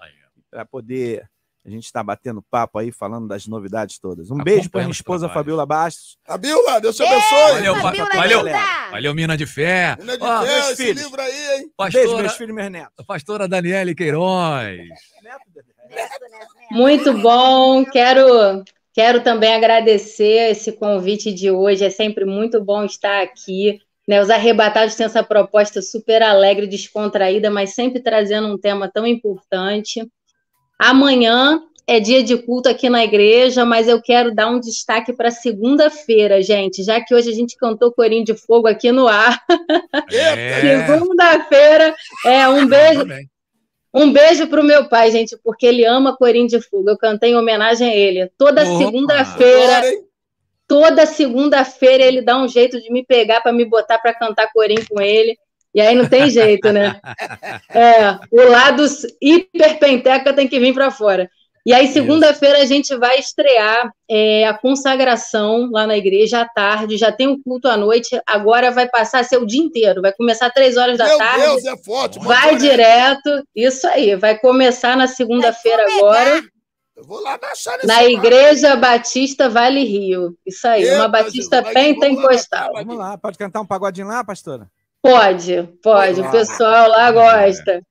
para poder a gente estar batendo papo aí, falando das novidades todas. Um beijo para minha os esposa. Fabiola Bastos. Fabiola, Deus te Beijo, abençoe. Valeu, Fabiola, valeu. linda. Valeu, Mina de Fé. Menina de Deus, meus esse filhos. livro aí, hein? Beijo, Pastora, meus filhos e meus netos. pastora Daniele Queiroz. Muito bom. Quero, quero também agradecer esse convite de hoje. É sempre muito bom estar aqui. Né, os arrebatados têm essa proposta super alegre, descontraída, mas sempre trazendo um tema tão importante. Amanhã é dia de culto aqui na igreja, mas eu quero dar um destaque para segunda-feira, gente, já que hoje a gente cantou Corinho de Fogo aqui no ar. É. Segunda-feira, é um beijo, Também. Um beijo pro meu pai, gente, porque ele ama Corinho de Fogo. Eu cantei em homenagem a ele. Toda segunda-feira, toda segunda-feira ele dá um jeito de me pegar para me botar para cantar Corinho com ele. E aí não tem jeito, né? É, o lado hiperpenteca tem que vir para fora. E aí, segunda-feira, a gente vai estrear é, a consagração lá na igreja à tarde. Já tem o culto à noite. Agora vai passar a ser o dia inteiro. Vai começar três horas da Meu tarde. Deus, é forte. Vai direto, isso aí, vai começar na segunda-feira agora, Eu vou lá baixar nesse na. Igreja Batista Vale Rio. Isso aí, uma Batista lá pentecostal. Vamos lá, pode cantar um pagodinho lá, pastora? Pode, pode, o pessoal lá gosta.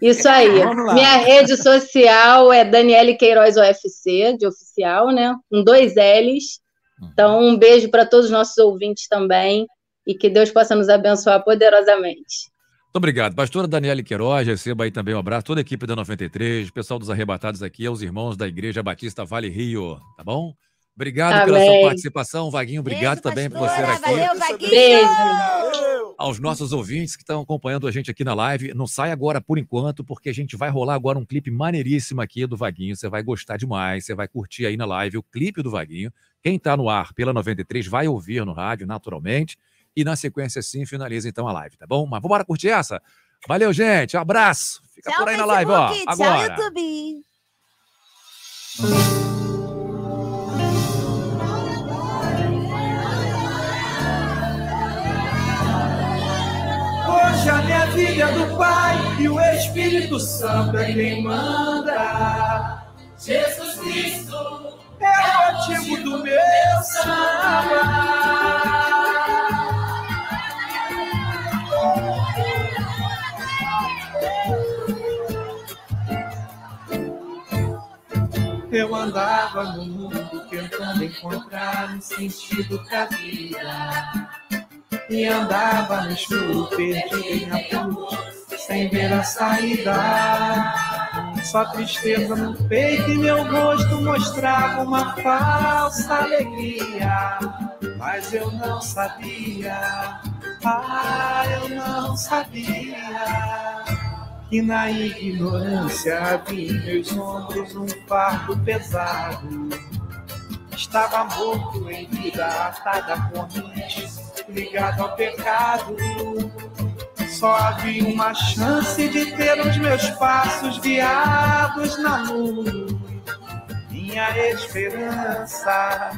Isso aí. Minha rede social é Daniele Queiroz UFC, de oficial, né? Com dois L's. Então, um beijo para todos os nossos ouvintes também e que Deus possa nos abençoar poderosamente. Muito obrigado. Pastora Daniele Queiroz, receba aí também um abraço. Toda a equipe da 93, pessoal dos arrebatados aqui, aos irmãos da Igreja Batista Vale Rio, tá bom? Obrigado pela Amém. sua participação, Vaguinho. Obrigado Beijo, também por você pastora. aqui. Valeu, Vaguinho. Beijo. Aos nossos ouvintes que estão acompanhando a gente aqui na live, não sai agora por enquanto, porque a gente vai rolar agora um clipe maneiríssimo aqui do Vaguinho. Você vai gostar demais, você vai curtir aí na live o clipe do Vaguinho. Quem está no ar pela 93 vai ouvir no rádio, naturalmente. E na sequência, sim, finaliza então a live, tá bom? Mas vamos curtir essa? Valeu, gente. Um abraço. Fica Tchau, por aí na live, ó. Facebook, Tchau, Agora. YouTube. Hoje a minha vida é do Pai e o Espírito Santo é quem manda. Jesus Cristo É o motivo do meu samba. Eu andava no mundo tentando encontrar um sentido pra vida. E andava no em apuros, sem ver a saída. Só tristeza no peito e meu rosto mostrava uma falsa alegria. Mas eu não sabia, ah, eu não sabia que na ignorância havia em meus ombros um fardo pesado. Estava morto em vida, atado a correntes, ligado ao pecado. Só havia uma chance de ter os meus passos guiados na luz. Minha esperança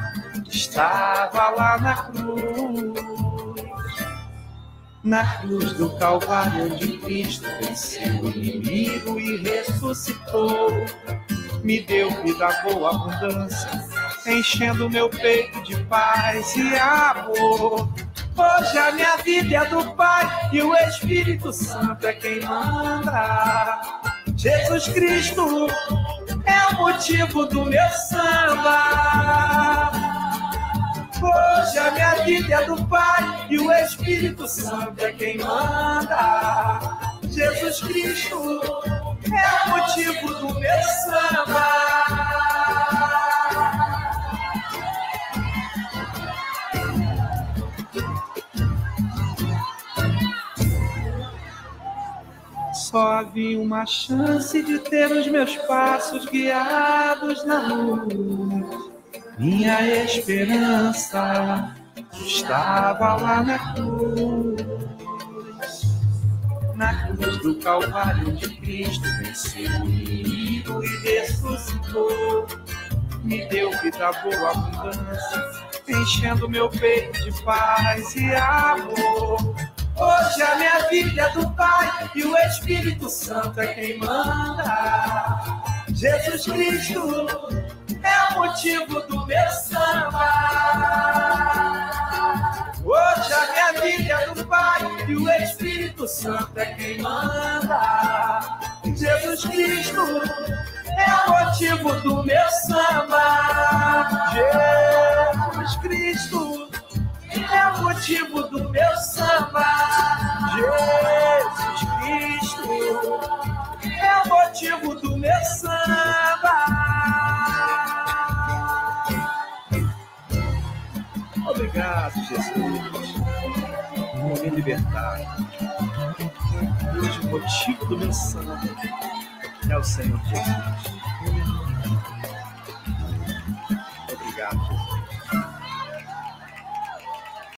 estava lá na cruz. Na cruz do Calvário onde Cristo venceu o inimigo e ressuscitou. Me deu vida boa abundância, enchendo meu peito de paz e amor. Hoje a minha vida é do Pai e o Espírito Santo é quem manda. Jesus Cristo é o motivo do meu samba. Hoje a minha vida é do Pai e o Espírito Santo é quem manda. Jesus Cristo é o motivo do meu samba. Só havia uma chance de ter os meus passos guiados na luz. Minha esperança estava lá na cruz. Na cruz do Calvário de Cristo, venceu o inimigo e ressuscitou. Me deu vida boa abundância, enchendo meu peito de paz e amor. Hoje a minha vida é do Pai e o Espírito Santo é quem manda. Jesus Cristo é o motivo do meu samba. Hoje a minha vida é do Pai e o Espírito Santo é quem manda. Jesus Cristo é o motivo do meu samba. Jesus Cristo é o motivo do meu samba. Jesus Cristo é o motivo do meu samba. Obrigado, Jesus, por me libertar. Hoje o motivo do meu samba é o Senhor Jesus.